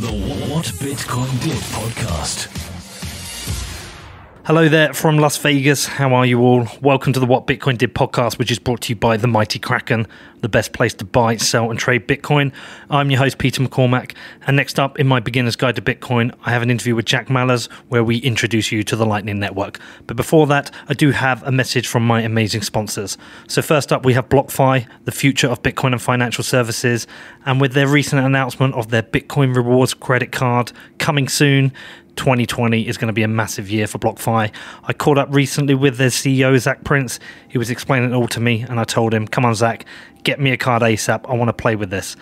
to the What Bitcoin Did podcast. Hello there from Las Vegas. How are you all? Welcome to the What Bitcoin Did podcast, which is brought to you by the Mighty Kraken, the best place to buy, sell, and trade Bitcoin. I'm your host, Peter McCormack. And next up in my beginner's guide to Bitcoin, I have an interview with Jack Mallers where we introduce you to the Lightning Network. But before that, I do have a message from my amazing sponsors. So, first up, we have BlockFi, the future of Bitcoin and financial services. And with their recent announcement of their Bitcoin rewards credit card coming soon, 2020 is going to be a massive year for BlockFi. I caught up recently with their CEO, Zach Prince. He was explaining it all to me, and I told him, Come on, Zach, get me a card ASAP. I want to play with this.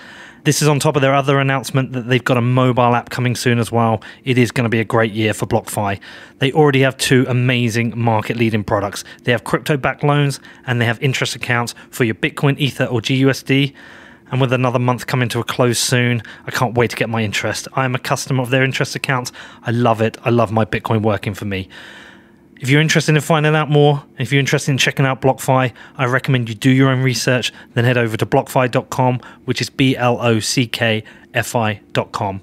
This is on top of their other announcement that they've got a mobile app coming soon as well. It is going to be a great year for BlockFi. They already have two amazing market leading products. They have crypto backed loans and they have interest accounts for your Bitcoin, Ether, or GUSD. And with another month coming to a close soon, I can't wait to get my interest. I am a customer of their interest accounts. I love it. I love my Bitcoin working for me. If you're interested in finding out more, if you're interested in checking out BlockFi, I recommend you do your own research, then head over to blockfi.com, which is B L O C K F I.com.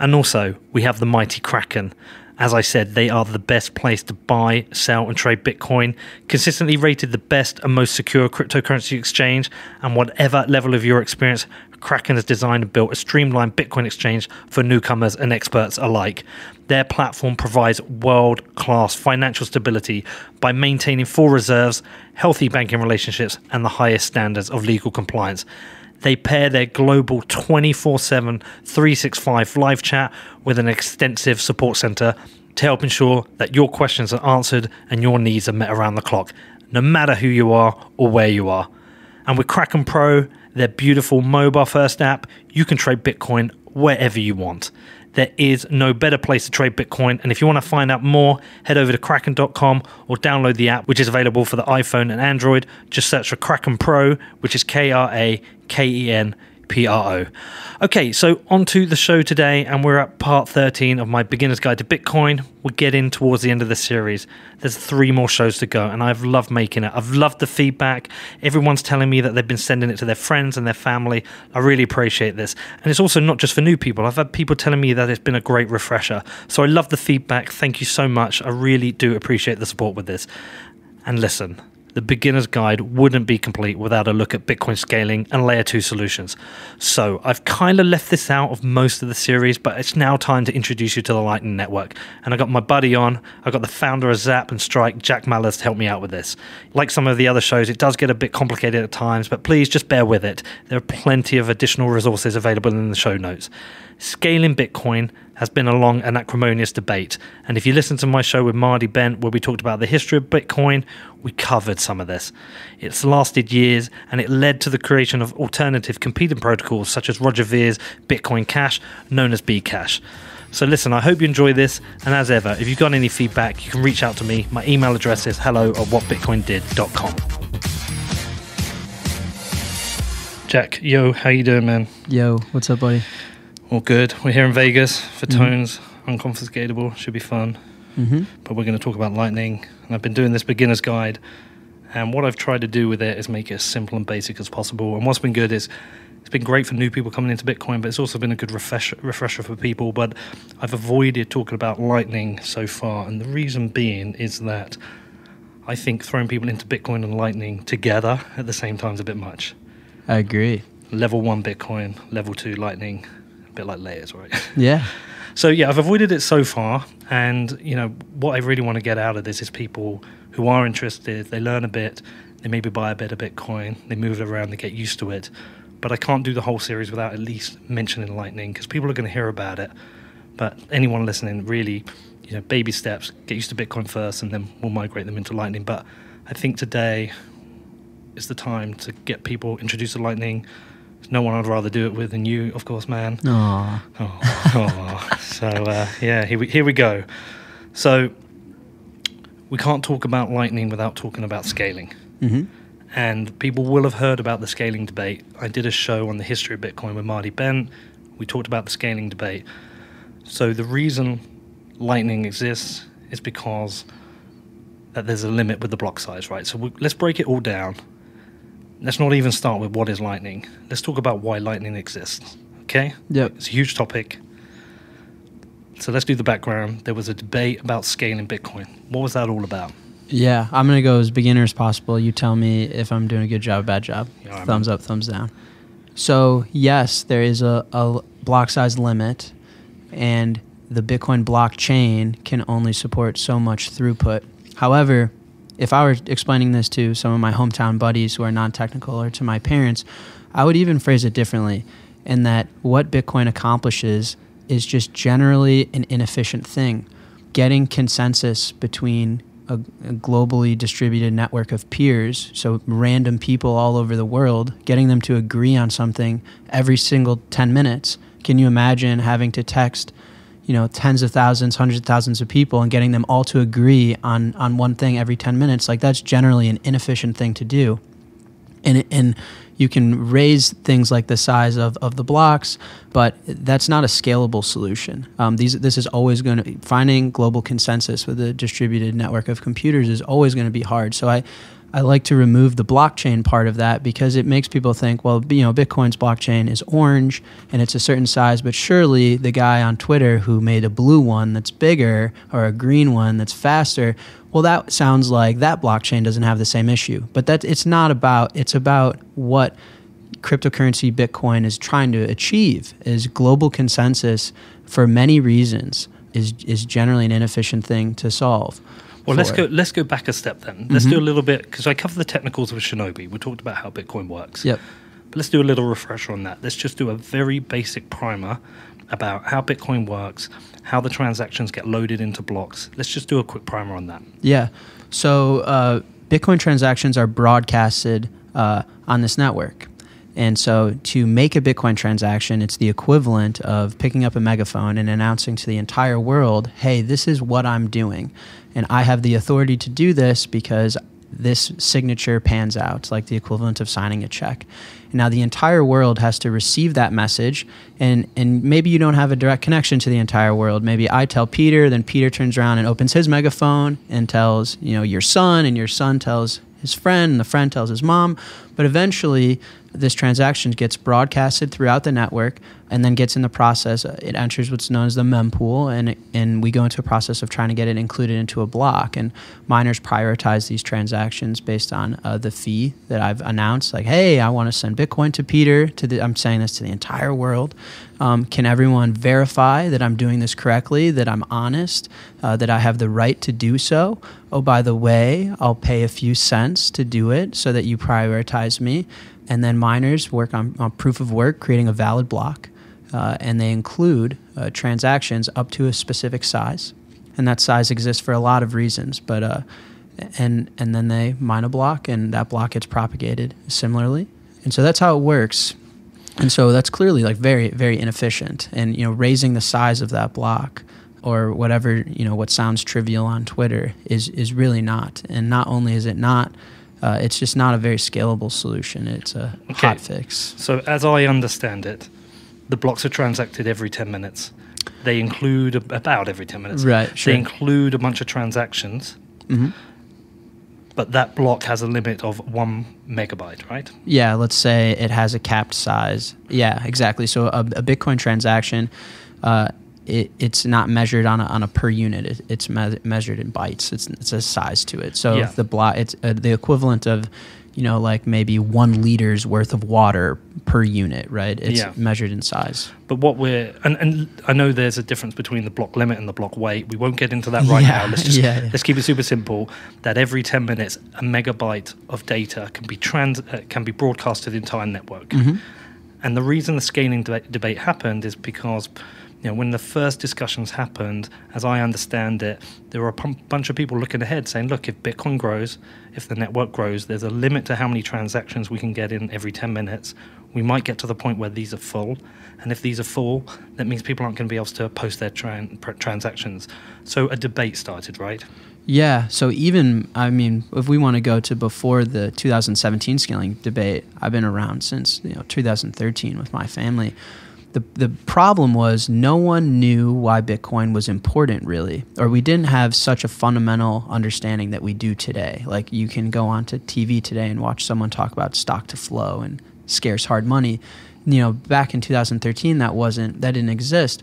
And also, we have the mighty Kraken. As I said, they are the best place to buy, sell, and trade Bitcoin. Consistently rated the best and most secure cryptocurrency exchange, and whatever level of your experience, Kraken has designed and built a streamlined Bitcoin exchange for newcomers and experts alike. Their platform provides world class financial stability by maintaining full reserves, healthy banking relationships, and the highest standards of legal compliance. They pair their global 24 7, 365 live chat with an extensive support center to help ensure that your questions are answered and your needs are met around the clock, no matter who you are or where you are. And with Kraken Pro, their beautiful mobile first app, you can trade Bitcoin wherever you want. There is no better place to trade Bitcoin. And if you want to find out more, head over to kraken.com or download the app, which is available for the iPhone and Android. Just search for Kraken Pro, which is K R A K E N P R O. Okay, so on to the show today, and we're at part 13 of my beginner's guide to Bitcoin. We're getting towards the end of the series. There's three more shows to go, and I've loved making it. I've loved the feedback. Everyone's telling me that they've been sending it to their friends and their family. I really appreciate this. And it's also not just for new people. I've had people telling me that it's been a great refresher. So I love the feedback. Thank you so much. I really do appreciate the support with this. And listen, the beginner's guide wouldn't be complete without a look at Bitcoin scaling and layer 2 solutions. So, I've kind of left this out of most of the series, but it's now time to introduce you to the Lightning Network. And I got my buddy on, I got the founder of Zap and Strike, Jack Mallers, to help me out with this. Like some of the other shows, it does get a bit complicated at times, but please just bear with it. There are plenty of additional resources available in the show notes. Scaling Bitcoin has been a long and acrimonious debate. And if you listen to my show with Marty Bent, where we talked about the history of Bitcoin, we covered some of this. It's lasted years and it led to the creation of alternative competing protocols such as Roger Ver's Bitcoin Cash, known as Bcash. So listen, I hope you enjoy this. And as ever, if you've got any feedback, you can reach out to me. My email address is hello at whatbitcoindid.com. Jack, yo, how you doing, man? Yo, what's up, buddy? All good. We're here in Vegas for Mhm. Tones, unconfiscatable. Should be fun. Mm-hmm. But we're going to talk about Lightning. And I've been doing this beginner's guide. And what I've tried to do with it is make it as simple and basic as possible. And what's been good is it's been great for new people coming into Bitcoin, but it's also been a good refresher, refresher for people. But I've avoided talking about Lightning so far. And the reason being is that I think throwing people into Bitcoin and Lightning together at the same time is a bit much. I agree. Level one Bitcoin, level two Lightning, a bit like layers, right? Yeah. So yeah, I've avoided it so far, and you know what I really want to get out of this is people who are interested. They learn a bit, they maybe buy a bit of Bitcoin, they move it around, they get used to it. But I can't do the whole series without at least mentioning Lightning because people are going to hear about it. But anyone listening, really, you know, baby steps. Get used to Bitcoin first, and then we'll migrate them into Lightning. But I think today is the time to get people introduced to Lightning. No one I'd rather do it with than you, of course, man. Aw. Oh, oh. so uh, yeah, here we, here we go. So we can't talk about lightning without talking about scaling. Mm-hmm. And people will have heard about the scaling debate. I did a show on the history of Bitcoin with Marty Bent. We talked about the scaling debate. So the reason lightning exists is because that there's a limit with the block size, right? So we, let's break it all down. Let's not even start with what is lightning. Let's talk about why lightning exists. Okay? Yeah. It's a huge topic. So let's do the background. There was a debate about scaling Bitcoin. What was that all about? Yeah, I'm gonna go as beginner as possible. You tell me if I'm doing a good job, bad job. Yeah, thumbs up, thumbs down. So yes, there is a, a block size limit, and the Bitcoin blockchain can only support so much throughput. However, if I were explaining this to some of my hometown buddies who are non-technical or to my parents, I would even phrase it differently, in that what Bitcoin accomplishes is just generally an inefficient thing. Getting consensus between a, a globally distributed network of peers, so random people all over the world, getting them to agree on something every single 10 minutes. Can you imagine having to text, you know, tens of thousands, hundreds of thousands of people and getting them all to agree on, on one thing every 10 minutes? Like, that's generally an inefficient thing to do and and you can raise things like the size of, of the blocks, but that's not a scalable solution. Um, these this is always going to finding global consensus with a distributed network of computers is always going to be hard. So I. I like to remove the blockchain part of that because it makes people think, well, you know, Bitcoin's blockchain is orange and it's a certain size, but surely the guy on Twitter who made a blue one that's bigger or a green one that's faster, well, that sounds like that blockchain doesn't have the same issue. But that it's not about. It's about what cryptocurrency Bitcoin is trying to achieve is global consensus for many reasons is is generally an inefficient thing to solve. Well, let's for go. Let's go back a step then. Let's do a little bit because I covered the technicals of Shinobi. We talked about how Bitcoin works. Yep. But let's do a little refresher on that. Let's just do a very basic primer about how Bitcoin works, how the transactions get loaded into blocks. Let's just do a quick primer on that. Yeah. So uh, Bitcoin transactions are broadcasted uh, on this network. And so to make a Bitcoin transaction, it's the equivalent of picking up a megaphone and announcing to the entire world, hey, this is what I'm doing. And I have the authority to do this because this signature pans out, like the equivalent of signing a check. Now the entire world has to receive that message, and and maybe you don't have a direct connection to the entire world. Maybe I tell Peter, then Peter turns around and opens his megaphone and tells you know your son, and your son tells his friend, and the friend tells his mom. But eventually, this transaction gets broadcasted throughout the network and then gets in the process. It enters what's known as the mempool, and, it, and we go into a process of trying to get it included into a block. And miners prioritize these transactions based on uh, the fee that I've announced. Like, hey, I want to send Bitcoin to Peter. To the, I'm saying this to the entire world. Um, can everyone verify that I'm doing this correctly, that I'm honest, uh, that I have the right to do so? Oh, by the way, I'll pay a few cents to do it so that you prioritize me. And then miners work on, on proof of work, creating a valid block, uh, and they include uh, transactions up to a specific size. And that size exists for a lot of reasons, but uh, and and then they mine a block, and that block gets propagated similarly. And so that's how it works. And so that's clearly like very, very inefficient. And you know, raising the size of that block or whatever, you know, what sounds trivial on Twitter is is really not. And not only is it not, uh, it's just not a very scalable solution. It's a Okay. hot fix. So, as I understand it, the blocks are transacted every 10 minutes. They include a- about every 10 minutes. Right, sure. They include a bunch of transactions, hmm but that block has a limit of one megabyte, right? Yeah, let's say it has a capped size. Yeah, exactly. So a, a Bitcoin transaction, uh, it, it's not measured on a, on a per unit. It, it's me- measured in bytes. It's it's a size to it. So Yeah. the block, it's uh, the equivalent of, you know, like maybe one liter's worth of water per unit, right? It's Yeah. measured in size. But what we're and, and I know there's a difference between the block limit and the block weight. We won't get into that right Yeah, now. Let's just yeah, let's keep it super simple. That every 10 minutes, a megabyte of data can be trans uh, can be broadcast to the entire network. Mm-hmm. And the reason the scaling deba- debate happened is because you know when the first discussions happened, as I understand it, there were a bunch of people looking ahead saying, look, if Bitcoin grows, if the network grows, there's a limit to how many transactions we can get in every 10 minutes. We might get to the point where these are full, and if these are full, that means people aren't going to be able to post their pr- transactions. So a debate started, right? Yeah. So even I mean, if we want to go to before the 2017 scaling debate, I've been around since you know 2013 with my family. The the problem was no one knew why Bitcoin was important really, or we didn't have such a fundamental understanding that we do today. Like you can go onto TV today and watch someone talk about stock to flow and scarce hard money. You know, back in 2013, that wasn't that didn't exist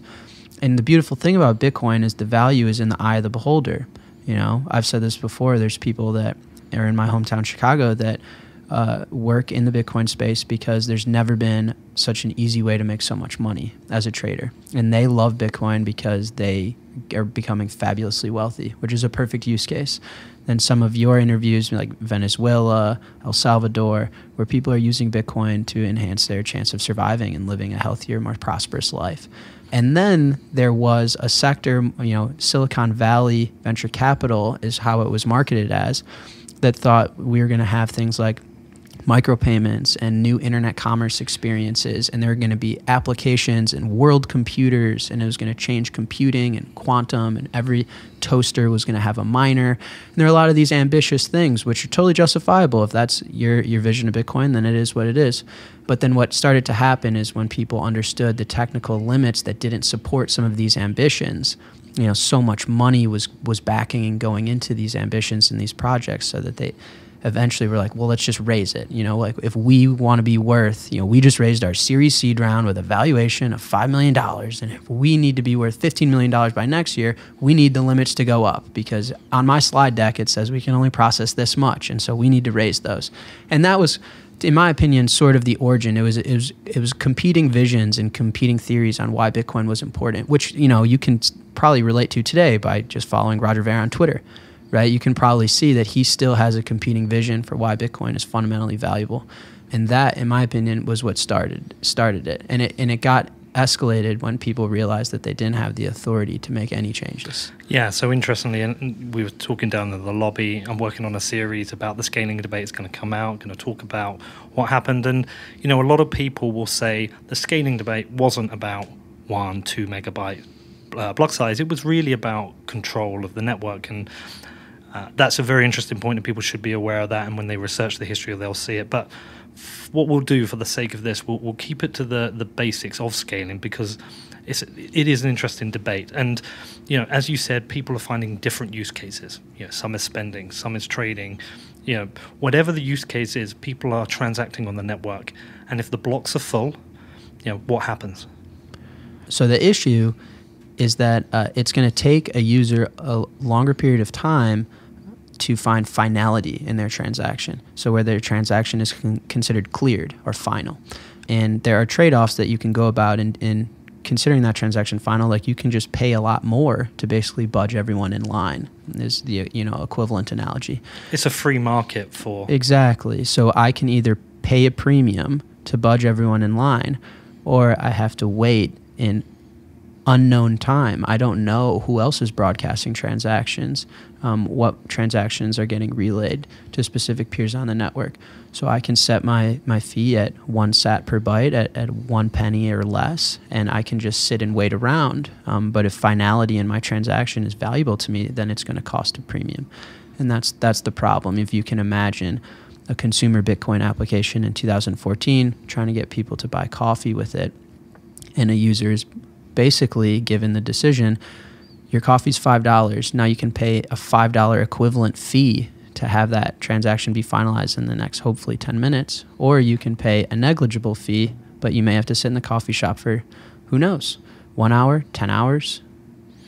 And the beautiful thing about Bitcoin is the value is in the eye of the beholder. You know, I've said this before. There's people that are in my hometown, Chicago, that uh, work in the Bitcoin space because there's never been such an easy way to make so much money as a trader. And they love Bitcoin because they are becoming fabulously wealthy, which is a perfect use case. Then some of your interviews, like Venezuela, El Salvador, where people are using Bitcoin to enhance their chance of surviving and living a healthier, more prosperous life. And then there was a sector, you know, Silicon Valley venture capital is how it was marketed as, that thought we were going to have things like micropayments and new internet commerce experiences and there are going to be applications and world computers and it was going to change computing and quantum and every toaster was going to have a miner. And there are a lot of these ambitious things which are totally justifiable. If that's your your vision of bitcoin then it is what it is. But then what started to happen is when people understood the technical limits that didn't support some of these ambitions you know so much money was was backing and going into these ambitions and these projects so that they eventually we're like, well, let's just raise it. You know, like if we want to be worth, you know, we just raised our Series Seed round with a valuation of $5 million. And if we need to be worth $15 million by next year, we need the limits to go up because on my slide deck, it says we can only process this much. And so we need to raise those. And that was, in my opinion, sort of the origin. It was it was it was competing visions and competing theories on why Bitcoin was important, which you know you can probably relate to today by just following Roger Ver on Twitter right? You can probably see that he still has a competing vision for why Bitcoin is fundamentally valuable. And that, in my opinion, was what started started it. And it and it got escalated when people realized that they didn't have the authority to make any changes. Yeah, so interestingly, and we were talking down in the lobby. I'm working on a series about the scaling debate. It's going to come out, going to talk about what happened. And, you know, a lot of people will say the scaling debate wasn't about one, two megabyte uh, block size. It was really about control of the network. And uh, that's a very interesting point, and people should be aware of that. And when they research the history, they'll see it. But what we'll do for the sake of this, we'll, we'll keep it to the, the basics of scaling because it's it is an interesting debate. And you know, as you said, people are finding different use cases. You know, some is spending, some is trading. You know, whatever the use case is, people are transacting on the network. And if the blocks are full, you know, what happens? So the issue is that uh, it's going to take a user a longer period of time to find finality in their transaction. So where their transaction is con- considered cleared or final. And there are trade-offs that you can go about in, in considering that transaction final. Like you can just pay a lot more to basically budge everyone in line. Is the you know equivalent analogy. It's a free market for exactly. So I can either pay a premium to budge everyone in line, or I have to wait in unknown time. I don't know who else is broadcasting transactions, um, what transactions are getting relayed to specific peers on the network. So I can set my, my fee at one sat per byte at, at one penny or less, and I can just sit and wait around. Um, but if finality in my transaction is valuable to me, then it's going to cost a premium. And that's, that's the problem. If you can imagine a consumer Bitcoin application in 2014 trying to get people to buy coffee with it, and a user is basically given the decision your coffee's $5. Now you can pay a $5 equivalent fee to have that transaction be finalized in the next hopefully 10 minutes. Or you can pay a negligible fee, but you may have to sit in the coffee shop for who knows, one hour, 10 hours,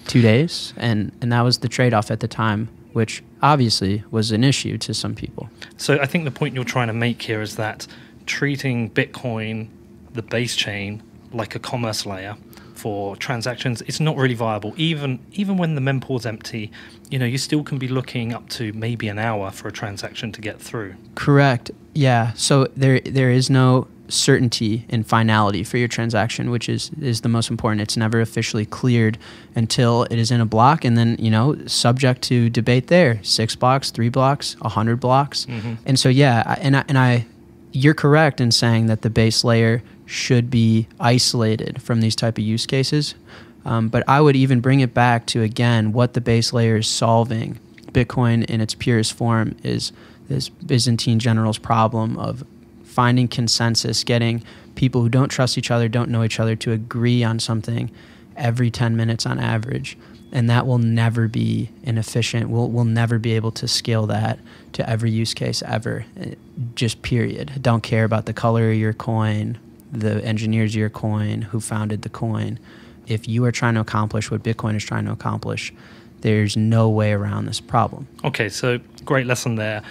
two days. And, and that was the trade off at the time, which obviously was an issue to some people. So I think the point you're trying to make here is that treating Bitcoin, the base chain, like a commerce layer for transactions, it's not really viable. Even even when the mempool's empty, you know, you still can be looking up to maybe an hour for a transaction to get through. Correct. Yeah. So there there is no certainty in finality for your transaction, which is is the most important. It's never officially cleared until it is in a block, and then you know, subject to debate there. Six blocks, three blocks, a hundred blocks, mm-hmm. and so yeah, and I, and I, you're correct in saying that the base layer should be isolated from these type of use cases. Um, but I would even bring it back to again what the base layer is solving. Bitcoin in its purest form is this Byzantine general's problem of finding consensus, getting people who don't trust each other, don't know each other, to agree on something every 10 minutes on average. And that will never be inefficient. We'll, we'll never be able to scale that to every use case ever. Uh, just period. Don't care about the color of your coin, the engineers your coin, who founded the coin. if you are trying to accomplish what Bitcoin is trying to accomplish, there's no way around this problem. Okay, so great lesson there.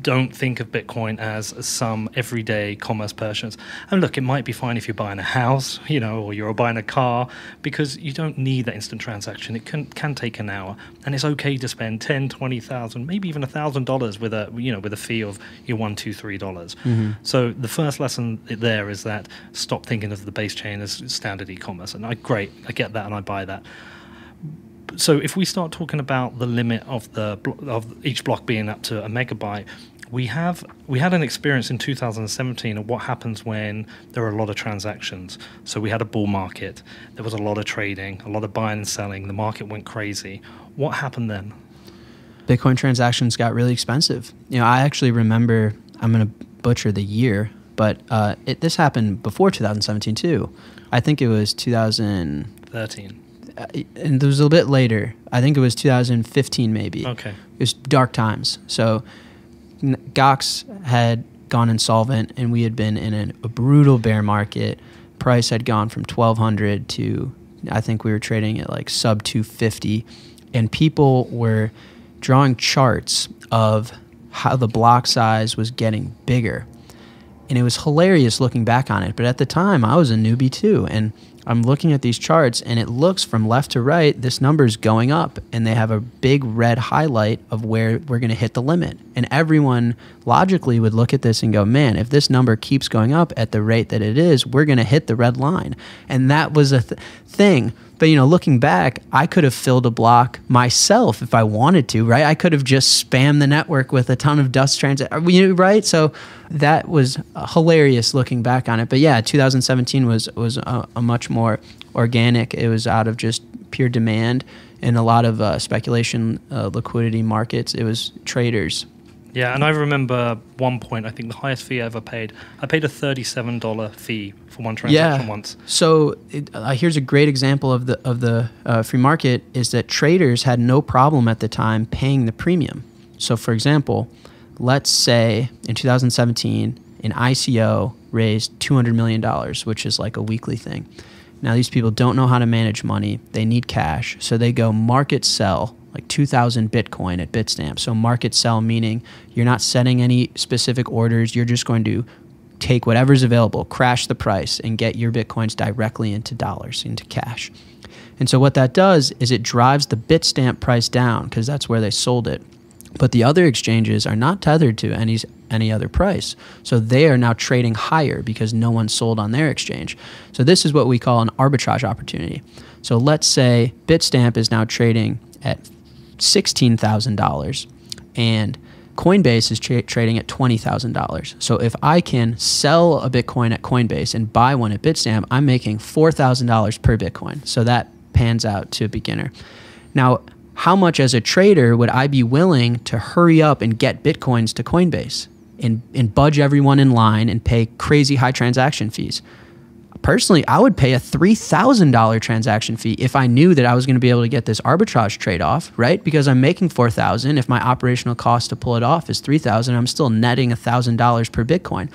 Don't think of Bitcoin as some everyday commerce purchase. And look, it might be fine if you're buying a house, you know, or you're buying a car, because you don't need that instant transaction. It can can take an hour, and it's okay to spend ten, twenty thousand, maybe even a thousand dollars with a you know with a fee of your one, two, three dollars. Mm-hmm. So the first lesson there is that stop thinking of the base chain as standard e-commerce. And I great, I get that, and I buy that so if we start talking about the limit of the blo- of each block being up to a megabyte, we have we had an experience in 2017 of what happens when there are a lot of transactions. So we had a bull market, there was a lot of trading, a lot of buying and selling. The market went crazy. What happened then? Bitcoin transactions got really expensive. You know, I actually remember, I'm going to butcher the year, but uh, it, this happened before 2017 too. I think it was 2000, 13. uh, Uh, and it was a little bit later. I think it was 2015 maybe. Okay. It was dark times. So Gox had gone insolvent, and we had been in an, a brutal bear market. Price had gone from 1200 to I think we were trading at like sub 250, and people were drawing charts of how the block size was getting bigger and it was hilarious looking back on it. But at the time, I was a newbie too, and I'm looking at these charts, and it looks from left to right, this number is going up, and they have a big red highlight of where we're going to hit the limit. And everyone logically would look at this and go, "Man, if this number keeps going up at the rate that it is, we're going to hit the red line." And that was a th- thing. But you know, looking back, I could have filled a block myself if I wanted to, right? I could have just spammed the network with a ton of dust transactions, you know, right? So that was hilarious looking back on it. But yeah, 2017 was was a, a much more organic. It was out of just pure demand and a lot of uh, speculation, uh, liquidity markets. It was traders. Yeah, and I remember one point. I think the highest fee I ever paid. I paid a thirty-seven dollar fee for one transaction once. So it, uh, here's a great example of the of the uh, free market is that traders had no problem at the time paying the premium. So for example, let's say in 2017, an ICO raised 200 million dollars, which is like a weekly thing. Now these people don't know how to manage money; they need cash, so they go market sell like 2000 Bitcoin at Bitstamp. So market sell meaning you're not setting any specific orders; you're just going to take whatever's available, crash the price, and get your bitcoins directly into dollars, into cash. And so what that does is it drives the Bitstamp price down because that's where they sold it. But the other exchanges are not tethered to any any other price. So they are now trading higher because no one sold on their exchange. So this is what we call an arbitrage opportunity. So let's say Bitstamp is now trading at $16,000 and Coinbase is tra- trading at $20,000. So if I can sell a Bitcoin at Coinbase and buy one at Bitstamp, I'm making $4,000 per Bitcoin. So that pans out to a beginner. Now, how much as a trader would I be willing to hurry up and get Bitcoins to Coinbase and, and budge everyone in line and pay crazy high transaction fees? Personally, I would pay a $3,000 transaction fee if I knew that I was going to be able to get this arbitrage trade off, right? Because I'm making 4000 if my operational cost to pull it off is 3000 I'm still netting $1,000 per Bitcoin.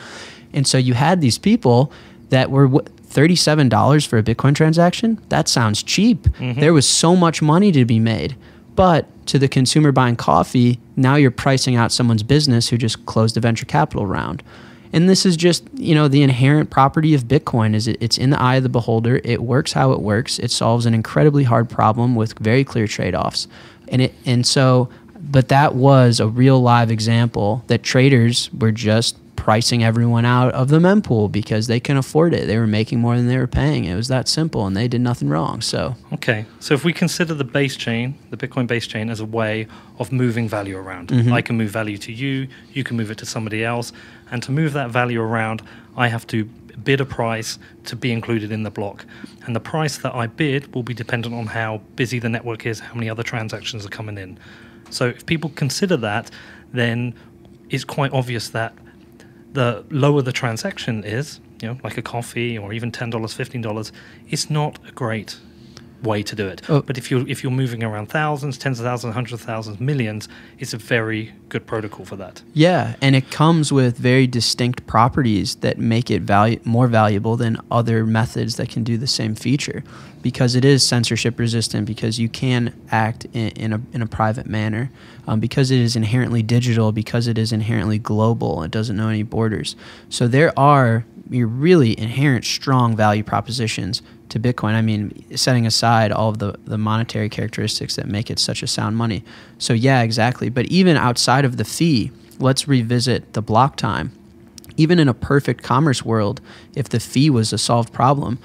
And so you had these people that were $37 for a Bitcoin transaction. That sounds cheap. Mm-hmm. There was so much money to be made. But to the consumer buying coffee, now you're pricing out someone's business who just closed a venture capital round. And this is just, you know, the inherent property of Bitcoin is it, it's in the eye of the beholder. It works how it works. It solves an incredibly hard problem with very clear trade-offs. And it and so but that was a real live example that traders were just pricing everyone out of the mempool because they can afford it. They were making more than they were paying. It was that simple and they did nothing wrong. So Okay, so if we consider the base chain, the Bitcoin base chain, as a way of moving value around, mm-hmm. I can move value to you, you can move it to somebody else, and to move that value around, I have to bid a price to be included in the block. And the price that I bid will be dependent on how busy the network is, how many other transactions are coming in. So if people consider that, then it's quite obvious that the lower the transaction is, you know, like a coffee or even ten dollars, fifteen dollars, it's not a great way to do it. Oh. But if you're if you're moving around thousands, tens of thousands, hundreds of thousands, millions, it's a very good protocol for that. Yeah, and it comes with very distinct properties that make it valu- more valuable than other methods that can do the same feature because it is censorship resistant because you can act in, in, a, in a private manner um, because it is inherently digital because it is inherently global it doesn't know any borders so there are your really inherent strong value propositions to bitcoin i mean setting aside all of the, the monetary characteristics that make it such a sound money so yeah exactly but even outside of the fee let's revisit the block time even in a perfect commerce world if the fee was a solved problem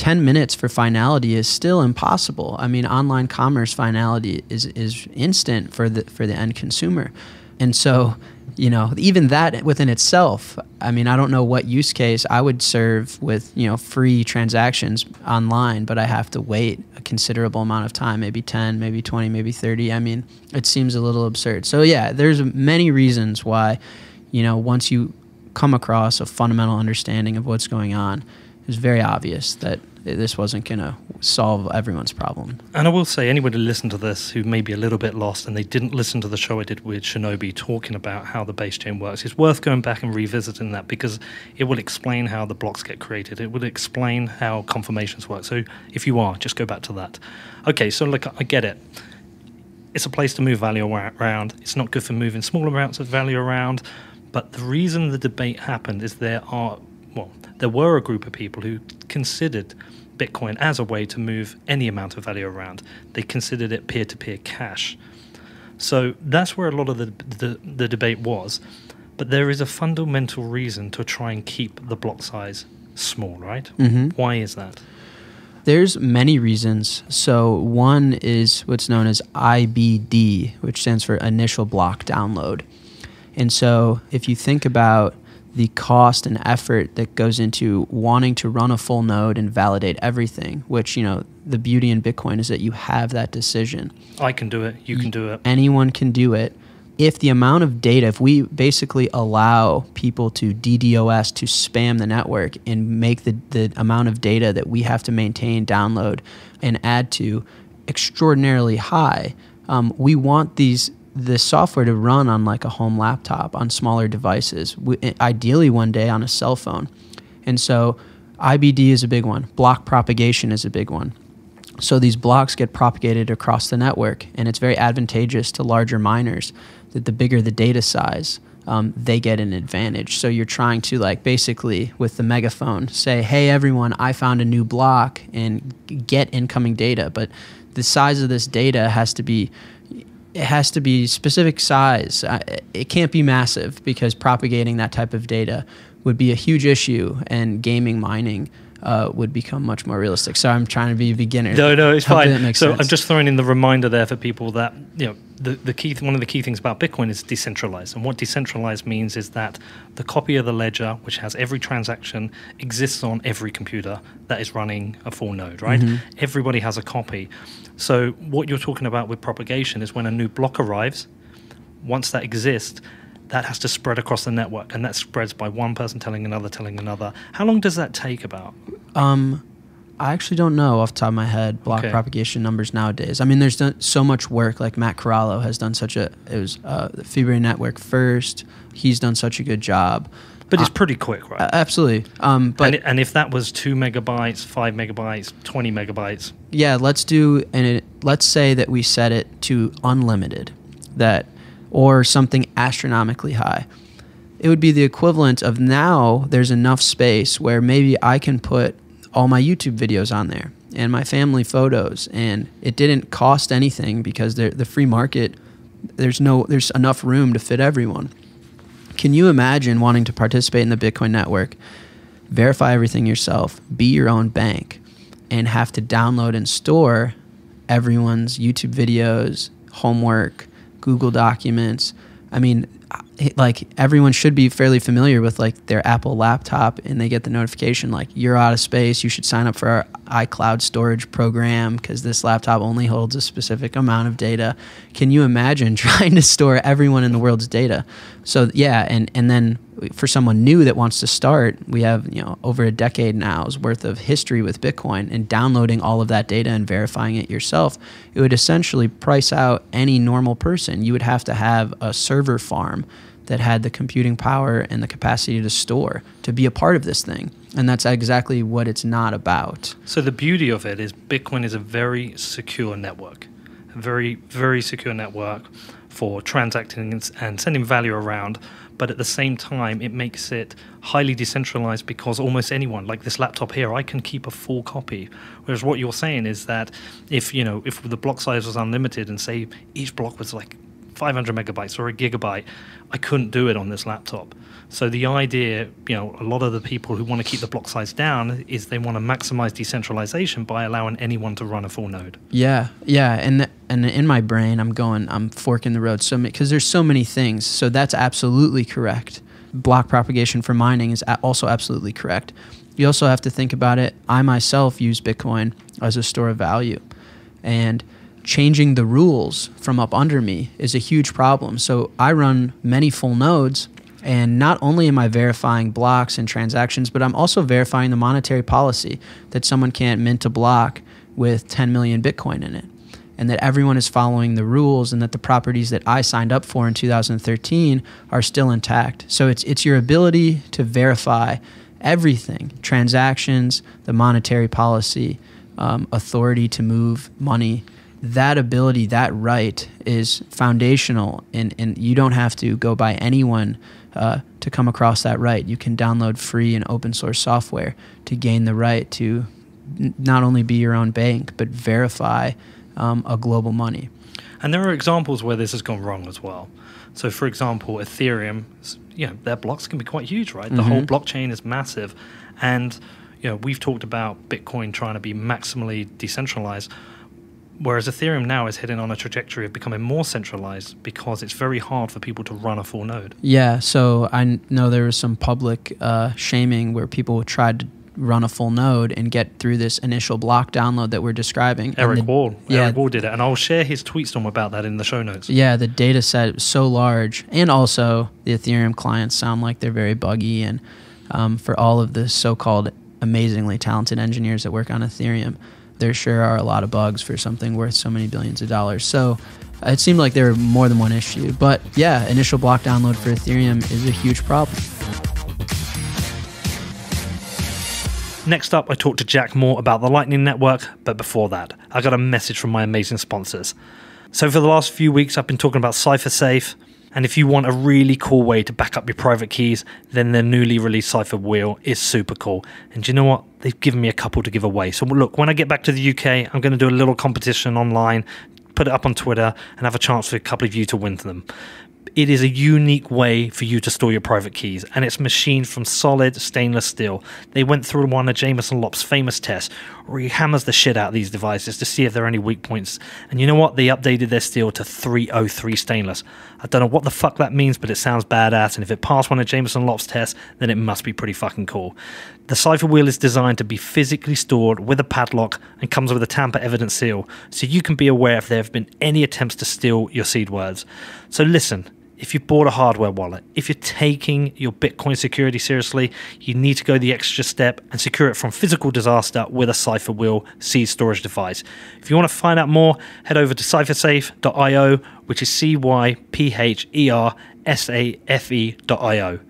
10 minutes for finality is still impossible. I mean, online commerce finality is, is instant for the, for the end consumer. And so, you know, even that within itself, I mean, I don't know what use case I would serve with, you know, free transactions online, but I have to wait a considerable amount of time, maybe 10, maybe 20, maybe 30. I mean, it seems a little absurd. So, yeah, there's many reasons why, you know, once you come across a fundamental understanding of what's going on, it's very obvious that this wasn't going to solve everyone's problem. And I will say, anyone who listened to this who may be a little bit lost and they didn't listen to the show I did with Shinobi talking about how the base chain works, it's worth going back and revisiting that because it will explain how the blocks get created. It will explain how confirmations work. So if you are, just go back to that. Okay, so look, I get it. It's a place to move value around. It's not good for moving small amounts of value around. But the reason the debate happened is there are, well, there were a group of people who considered Bitcoin as a way to move any amount of value around. They considered it peer to peer cash. So that's where a lot of the, the, the, debate was. But there is a fundamental reason to try and keep the block size small, right? Mm-hmm. Why is that? There's many reasons. So one is what's known as IBD, which stands for initial block download. And so if you think about the cost and effort that goes into wanting to run a full node and validate everything, which, you know, the beauty in Bitcoin is that you have that decision. I can do it, you can do it. Anyone can do it. If the amount of data, if we basically allow people to DDoS, to spam the network and make the, the amount of data that we have to maintain, download, and add to extraordinarily high, um, we want these the software to run on like a home laptop on smaller devices, ideally one day on a cell phone. And so IBD is a big one. Block propagation is a big one. So these blocks get propagated across the network, and it's very advantageous to larger miners that the bigger the data size, um, they get an advantage. So you're trying to like basically with the megaphone say, "Hey everyone, I found a new block," and get incoming data. But the size of this data has to be it has to be specific size. it can't be massive because propagating that type of data would be a huge issue, and gaming mining uh, would become much more realistic. So I'm trying to be a beginner. No, no, it's Hopefully fine. so sense. I'm just throwing in the reminder there for people that you know the, the key one of the key things about Bitcoin is decentralized, and what decentralized means is that the copy of the ledger, which has every transaction, exists on every computer that is running a full node. Right? Mm-hmm. Everybody has a copy. So what you're talking about with propagation is when a new block arrives, once that exists, that has to spread across the network, and that spreads by one person telling another, telling another. How long does that take about? Um, I actually don't know off the top of my head block okay. propagation numbers nowadays. I mean, there's so much work. Like Matt Corallo has done such a it was uh, the Fibonacci network first. He's done such a good job. But it's uh, pretty quick, right? Uh, absolutely. Um, but and, it, and, if that was two megabytes, five megabytes, twenty megabytes. Yeah, let's do and it, let's say that we set it to unlimited, that or something astronomically high. It would be the equivalent of now there's enough space where maybe I can put all my YouTube videos on there and my family photos, and it didn't cost anything because the free market. There's no there's enough room to fit everyone. Can you imagine wanting to participate in the Bitcoin network, verify everything yourself, be your own bank, and have to download and store everyone's YouTube videos, homework, Google Documents? I mean, like everyone should be fairly familiar with like their Apple laptop and they get the notification like you're out of space, you should sign up for our iCloud storage program because this laptop only holds a specific amount of data. Can you imagine trying to store everyone in the world's data? So yeah, and and then for someone new that wants to start, we have you know over a decade now's worth of history with Bitcoin, and downloading all of that data and verifying it yourself, it would essentially price out any normal person. You would have to have a server farm that had the computing power and the capacity to store to be a part of this thing. And that's exactly what it's not about. So the beauty of it is Bitcoin is a very secure network, a very very secure network for transacting and, and sending value around. But at the same time, it makes it highly decentralized because almost anyone, like this laptop here, I can keep a full copy. Whereas what you're saying is that if you know if the block size was unlimited and say each block was like 500 megabytes or a gigabyte, I couldn't do it on this laptop. So the idea, you know, a lot of the people who want to keep the block size down is they want to maximize decentralization by allowing anyone to run a full node. Yeah, yeah, and and in my brain, I'm going, I'm forking the road so because there's so many things. So that's absolutely correct. Block propagation for mining is also absolutely correct. You also have to think about it. I myself use Bitcoin as a store of value, and changing the rules from up under me is a huge problem. So I run many full nodes, and not only am I verifying blocks and transactions, but I'm also verifying the monetary policy that someone can't mint a block with 10 million Bitcoin in it. And that everyone is following the rules, and that the properties that I signed up for in 2013 are still intact. So it's it's your ability to verify everything: transactions, the monetary policy, um, authority to move money, that ability, that right is foundational, and, and you don't have to go by anyone uh, to come across that right. You can download free and open source software to gain the right to n- not only be your own bank, but verify um, a global money. And there are examples where this has gone wrong as well. So, for example, Ethereum, you know, their blocks can be quite huge, right? The whole blockchain is massive, and you know, we've talked about Bitcoin trying to be maximally decentralized. Whereas Ethereum now is heading on a trajectory of becoming more centralized because it's very hard for people to run a full node. Yeah, so I know there was some public uh, shaming where people tried to run a full node and get through this initial block download that we're describing. Eric the- Wall, yeah. Eric Wall did it, and I'll share his tweet storm about that in the show notes. Yeah, the data set is so large, and also the Ethereum clients sound like they're very buggy. And um, for all of the so-called amazingly talented engineers that work on Ethereum, there sure are a lot of bugs for something worth so many billions of dollars. So it seemed like there were more than one issue. But yeah, initial block download for Ethereum is a huge problem. Next up, I talked to Jack Moore about the Lightning Network, but before that, I got a message from my amazing sponsors. So, for the last few weeks, I've been talking about CypherSafe, and if you want a really cool way to back up your private keys, then their newly released Cypher Wheel is super cool. And you know what? They've given me a couple to give away. So, look, when I get back to the UK, I'm going to do a little competition online, put it up on Twitter, and have a chance for a couple of you to win them it is a unique way for you to store your private keys, and it's machined from solid stainless steel. They went through one of Jameson Lopp's famous tests, where he hammers the shit out of these devices to see if there are any weak points. And you know what? They updated their steel to 303 stainless. I don't know what the fuck that means, but it sounds badass, and if it passed one of Jameson Lopp's tests, then it must be pretty fucking cool. The Cypher Wheel is designed to be physically stored with a padlock and comes with a tamper evidence seal, so you can be aware if there have been any attempts to steal your seed words. So listen, if you've bought a hardware wallet, if you're taking your Bitcoin security seriously, you need to go the extra step and secure it from physical disaster with a Cypher Wheel seed storage device. If you want to find out more, head over to cyphersafe.io, which is C Y P H E R S A F E.io.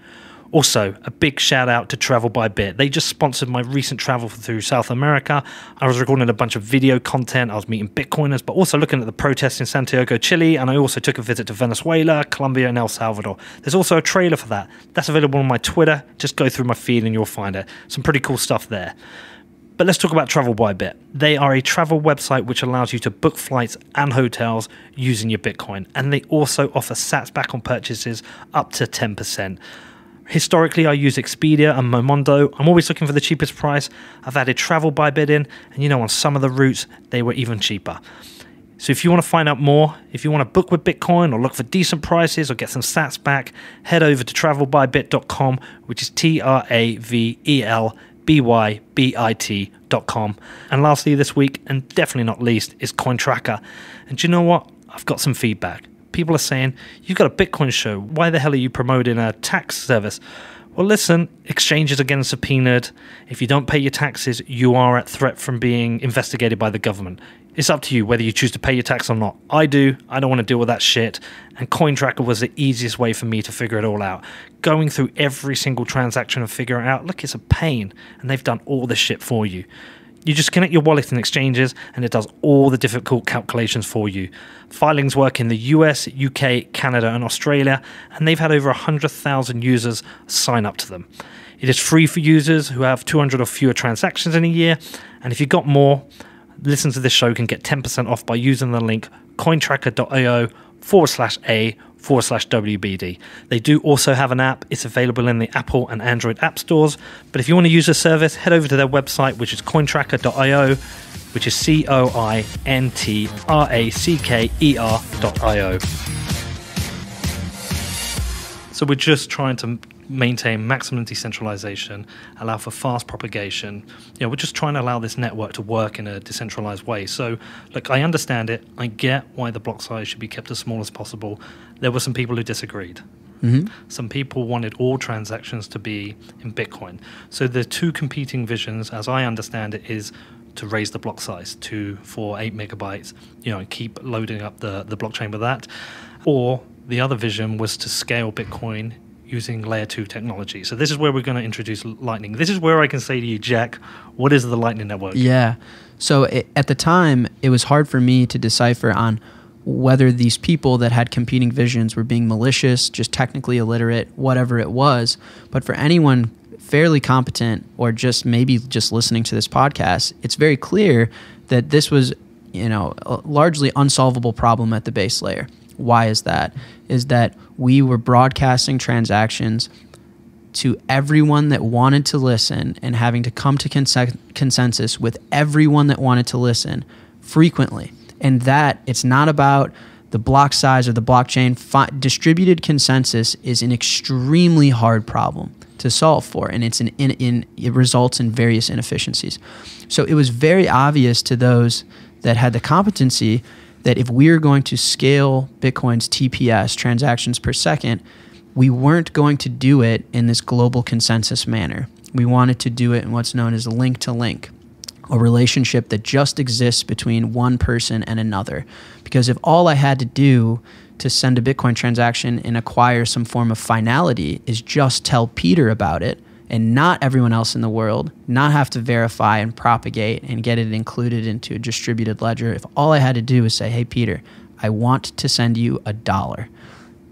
Also, a big shout out to Travel by Bit. They just sponsored my recent travel through South America. I was recording a bunch of video content. I was meeting Bitcoiners, but also looking at the protests in Santiago, Chile. And I also took a visit to Venezuela, Colombia, and El Salvador. There's also a trailer for that. That's available on my Twitter. Just go through my feed and you'll find it. Some pretty cool stuff there. But let's talk about Travel by Bit. They are a travel website which allows you to book flights and hotels using your Bitcoin. And they also offer sats back on purchases up to 10%. Historically, I use Expedia and Momondo. I'm always looking for the cheapest price. I've added Travel by Bit in, and you know, on some of the routes, they were even cheaper. So if you want to find out more, if you want to book with Bitcoin or look for decent prices or get some sats back, head over to travelbybit.com, which is T R A V E L B Y B I T.com. And lastly, this week, and definitely not least, is CoinTracker. And do you know what? I've got some feedback. People are saying, You've got a Bitcoin show. Why the hell are you promoting a tax service? Well, listen, exchanges are getting subpoenaed. If you don't pay your taxes, you are at threat from being investigated by the government. It's up to you whether you choose to pay your tax or not. I do. I don't want to deal with that shit. And CoinTracker was the easiest way for me to figure it all out. Going through every single transaction and figuring out, look, it's a pain. And they've done all this shit for you. You just connect your wallet and exchanges, and it does all the difficult calculations for you. Filings work in the US, UK, Canada, and Australia, and they've had over 100,000 users sign up to them. It is free for users who have 200 or fewer transactions in a year, and if you've got more, listen to this show can get 10% off by using the link cointracker.io forward slash A forward slash WBD. They do also have an app. It's available in the Apple and Android app stores. But if you want to use the service, head over to their website, which is cointracker.io, which is C O I N T R A C K E R.io. So we're just trying to maintain maximum decentralization, allow for fast propagation. You know, we're just trying to allow this network to work in a decentralized way. So, look, I understand it. I get why the block size should be kept as small as possible. There were some people who disagreed. Mm-hmm. Some people wanted all transactions to be in Bitcoin. So the two competing visions, as I understand it, is to raise the block size to four, eight megabytes, you know, keep loading up the, the blockchain with that. Or the other vision was to scale Bitcoin using layer two technology. So this is where we're going to introduce Lightning. This is where I can say to you, Jack, what is the Lightning Network? Yeah. So it, at the time, it was hard for me to decipher on whether these people that had competing visions were being malicious, just technically illiterate, whatever it was. But for anyone fairly competent or just maybe just listening to this podcast, it's very clear that this was, you know, a largely unsolvable problem at the base layer. Why is that? Is that we were broadcasting transactions to everyone that wanted to listen and having to come to conse- consensus with everyone that wanted to listen frequently. And that it's not about the block size or the blockchain. Distributed consensus is an extremely hard problem to solve for, and it's an in, in it results in various inefficiencies. So it was very obvious to those that had the competency that if we are going to scale Bitcoin's TPS transactions per second, we weren't going to do it in this global consensus manner. We wanted to do it in what's known as a link to link, a relationship that just exists between one person and another. Because if all I had to do to send a Bitcoin transaction and acquire some form of finality is just tell Peter about it, and not everyone else in the world, not have to verify and propagate and get it included into a distributed ledger. If all I had to do was say, hey, Peter, I want to send you a dollar,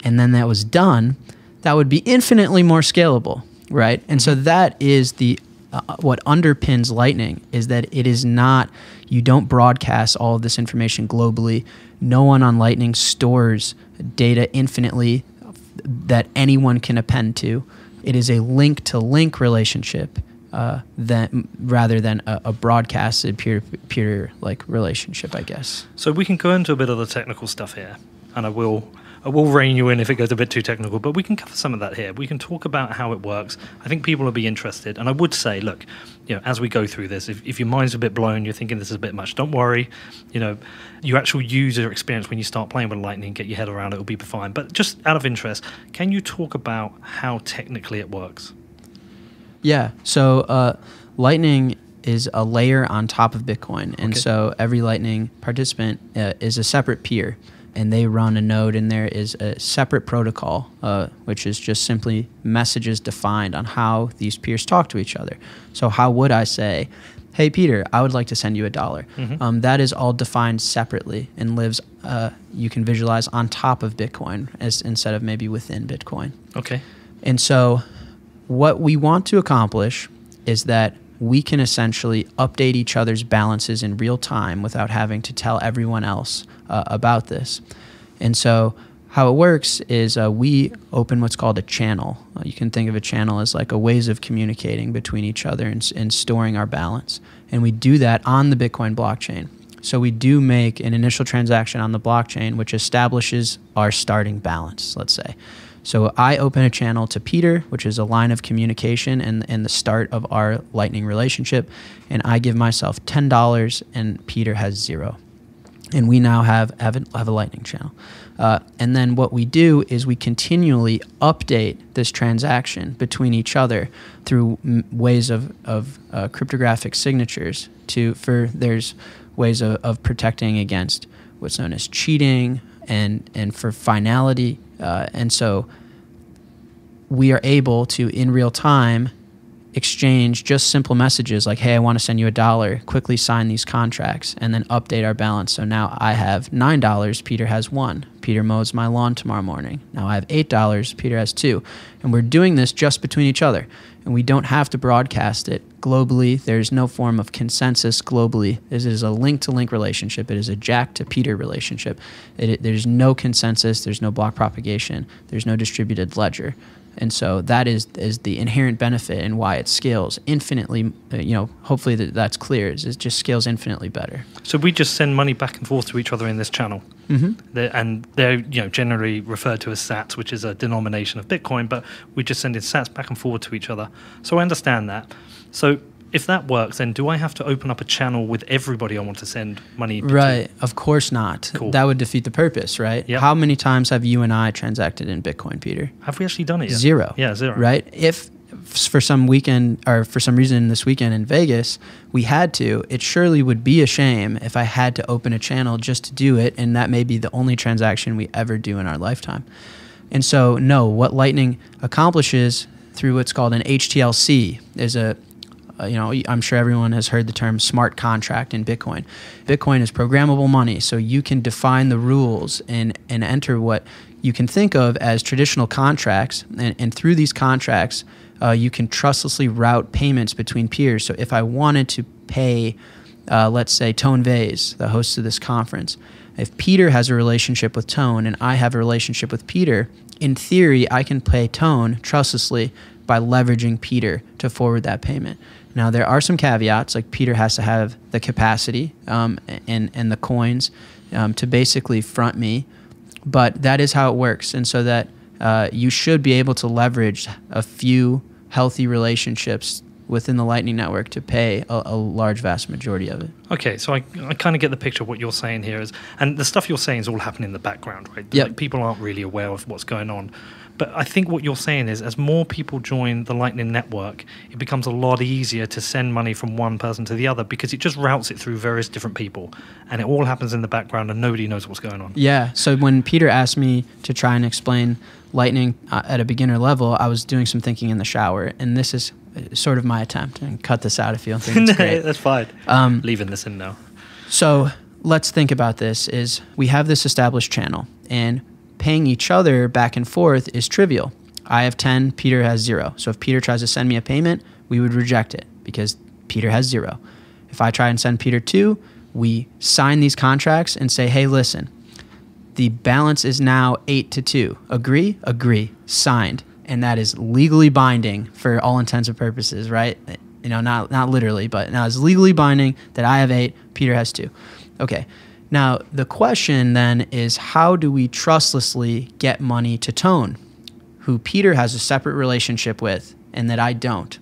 and then that was done, that would be infinitely more scalable, right? And so mm-hmm. that is the uh, uh, what underpins Lightning is that it is not you don't broadcast all of this information globally. No one on Lightning stores data infinitely uh, that anyone can append to it is a link to link relationship uh, than rather than a, a broadcasted peer to peer like relationship, I guess. So we can go into a bit of the technical stuff here, and I will I will rein you in if it goes a bit too technical, but we can cover some of that here. We can talk about how it works. I think people will be interested, and I would say, look, you know, as we go through this, if, if your mind's a bit blown, you're thinking this is a bit much, don't worry. You know, your actual user experience when you start playing with Lightning, get your head around it, will be fine. But just out of interest, can you talk about how technically it works? Yeah. So uh, Lightning is a layer on top of Bitcoin, and Okay. so every Lightning participant uh, is a separate peer, and they run a node, and there is a separate protocol, uh, which is just simply messages defined on how these peers talk to each other. So how would I say? Hey Peter, I would like to send you a dollar. Um, that is all defined separately and lives. Uh, you can visualize on top of Bitcoin as instead of maybe within Bitcoin. Okay. And so, what we want to accomplish is that we can essentially update each other's balances in real time without having to tell everyone else uh, about this. And so, how it works is uh, we open what's called a channel. Uh, you can think of a channel as like a ways of communicating between each other and, and storing our balance. And we do that on the Bitcoin blockchain. So we do make an initial transaction on the blockchain, which establishes our starting balance, let's say. So I open a channel to Peter, which is a line of communication and, and the start of our Lightning relationship, and I give myself $10 and Peter has zero. and we now have have a, have a Lightning channel. Uh, and then what we do is we continually update this transaction between each other through ways of, of uh, cryptographic signatures. To for there's ways of, of protecting against what's known as cheating and and for finality. Uh, and so we are able to in real time exchange just simple messages like, hey, I want to send you a dollar, quickly sign these contracts, and then update our balance. So now I have $9, Peter has one. Peter mows my lawn tomorrow morning. Now I have $8, Peter has two. And we're doing this just between each other. And we don't have to broadcast it globally. There's no form of consensus globally. This is a link to link relationship. It is a Jack to Peter relationship. It, it, there's no consensus, there's no block propagation, there's no distributed ledger. And so that is is the inherent benefit and why it scales infinitely. Uh, you know, hopefully that that's clear. Is it just scales infinitely better. So we just send money back and forth to each other in this channel, mm-hmm. they're, and they're you know generally referred to as Sats, which is a denomination of Bitcoin. But we just send in Sats back and forward to each other. So I understand that. So if that works, then do I have to open up a channel with everybody I want to send money? To? Right. Of course not. Cool. That would defeat the purpose, right? Yep. How many times have you and I transacted in Bitcoin, Peter? Have we actually done it yet? Zero. Yeah, zero. Right. If for some weekend or for some reason this weekend in Vegas we had to, it surely would be a shame if I had to open a channel just to do it, and that may be the only transaction we ever do in our lifetime. And so, no, what Lightning accomplishes through what's called an HTLC is a uh, you know, I'm sure everyone has heard the term smart contract in Bitcoin. Bitcoin is programmable money, so you can define the rules and, and enter what you can think of as traditional contracts. And, and through these contracts, uh, you can trustlessly route payments between peers. So if I wanted to pay, uh, let's say, Tone Vays, the host of this conference, if Peter has a relationship with Tone and I have a relationship with Peter, in theory, I can pay Tone trustlessly by leveraging Peter to forward that payment. Now there are some caveats, like Peter has to have the capacity um, and and the coins um, to basically front me, but that is how it works, and so that uh, you should be able to leverage a few healthy relationships within the Lightning Network to pay a, a large, vast majority of it. Okay, so I, I kind of get the picture of what you're saying here is, and the stuff you're saying is all happening in the background, right? Yep. Like, people aren't really aware of what's going on. But I think what you're saying is, as more people join the Lightning Network, it becomes a lot easier to send money from one person to the other because it just routes it through various different people, and it all happens in the background, and nobody knows what's going on. Yeah. So when Peter asked me to try and explain Lightning uh, at a beginner level, I was doing some thinking in the shower, and this is uh, sort of my attempt. And cut this out if you don't think it's great. That's fine. Um, Leaving this in now. So let's think about this: is we have this established channel, and paying each other back and forth is trivial. I have ten, Peter has zero. So if Peter tries to send me a payment, we would reject it because Peter has zero. If I try and send Peter two, we sign these contracts and say, "Hey, listen, the balance is now eight to two. Agree? Agree. Signed. And that is legally binding for all intents and purposes, right? You know, not not literally, but now it's legally binding that I have eight, Peter has two. Okay. Now the question then is how do we trustlessly get money to Tone, who Peter has a separate relationship with, and that I don't?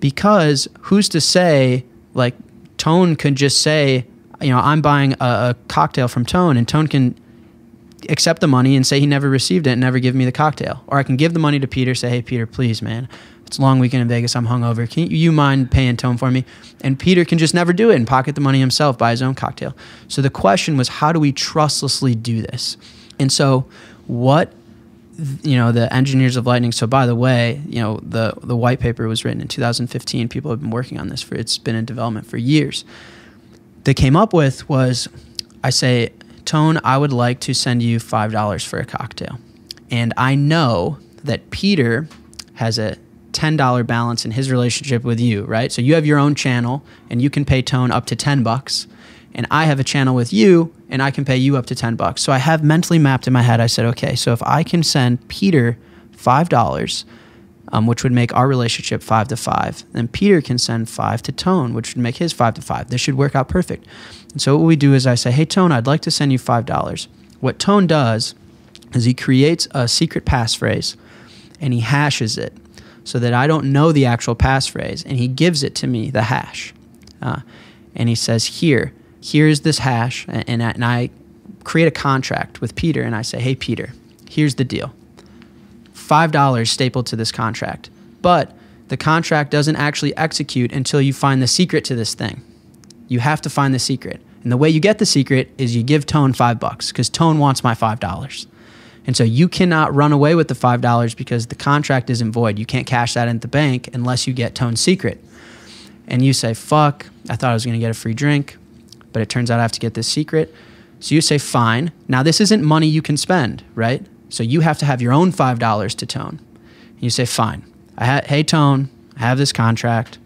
Because who's to say like Tone could just say, you know, I'm buying a, a cocktail from Tone, and Tone can accept the money and say he never received it and never give me the cocktail. Or I can give the money to Peter, say, hey, Peter, please, man, it's a long weekend in Vegas. I'm hungover. Can you mind paying Tone for me? And Peter can just never do it and pocket the money himself, buy his own cocktail. So the question was, how do we trustlessly do this? And so, what you know the engineers of lightning so by the way you know the the white paper was written in 2015 people have been working on this for it's been in development for years they came up with was i say tone i would like to send you $5 for a cocktail and i know that peter has a $10 balance in his relationship with you right so you have your own channel and you can pay tone up to 10 bucks and I have a channel with you and I can pay you up to 10 bucks. So I have mentally mapped in my head, I said, okay, so if I can send Peter $5, um, which would make our relationship five to five, then Peter can send five to Tone, which would make his five to five. This should work out perfect. And so what we do is I say, hey, Tone, I'd like to send you $5. What Tone does is he creates a secret passphrase and he hashes it so that I don't know the actual passphrase and he gives it to me, the hash. Uh, and he says, here, here's this hash, and, and I- and I create a contract with Peter, and I say, hey, Peter, here's the deal $5 stapled to this contract. But the contract doesn't actually execute until you find the secret to this thing. You have to find the secret. And the way you get the secret is you give Tone five bucks because Tone wants my $5. And so you cannot run away with the $5 because the contract isn't void. You can't cash that in the bank unless you get Tone's secret. And you say, fuck, I thought I was going to get a free drink, but it turns out I have to get this secret. So you say, fine. Now, this isn't money you can spend, right? So you have to have your own $5 to Tone. And you say, fine. Hey, Tone, I have this contract.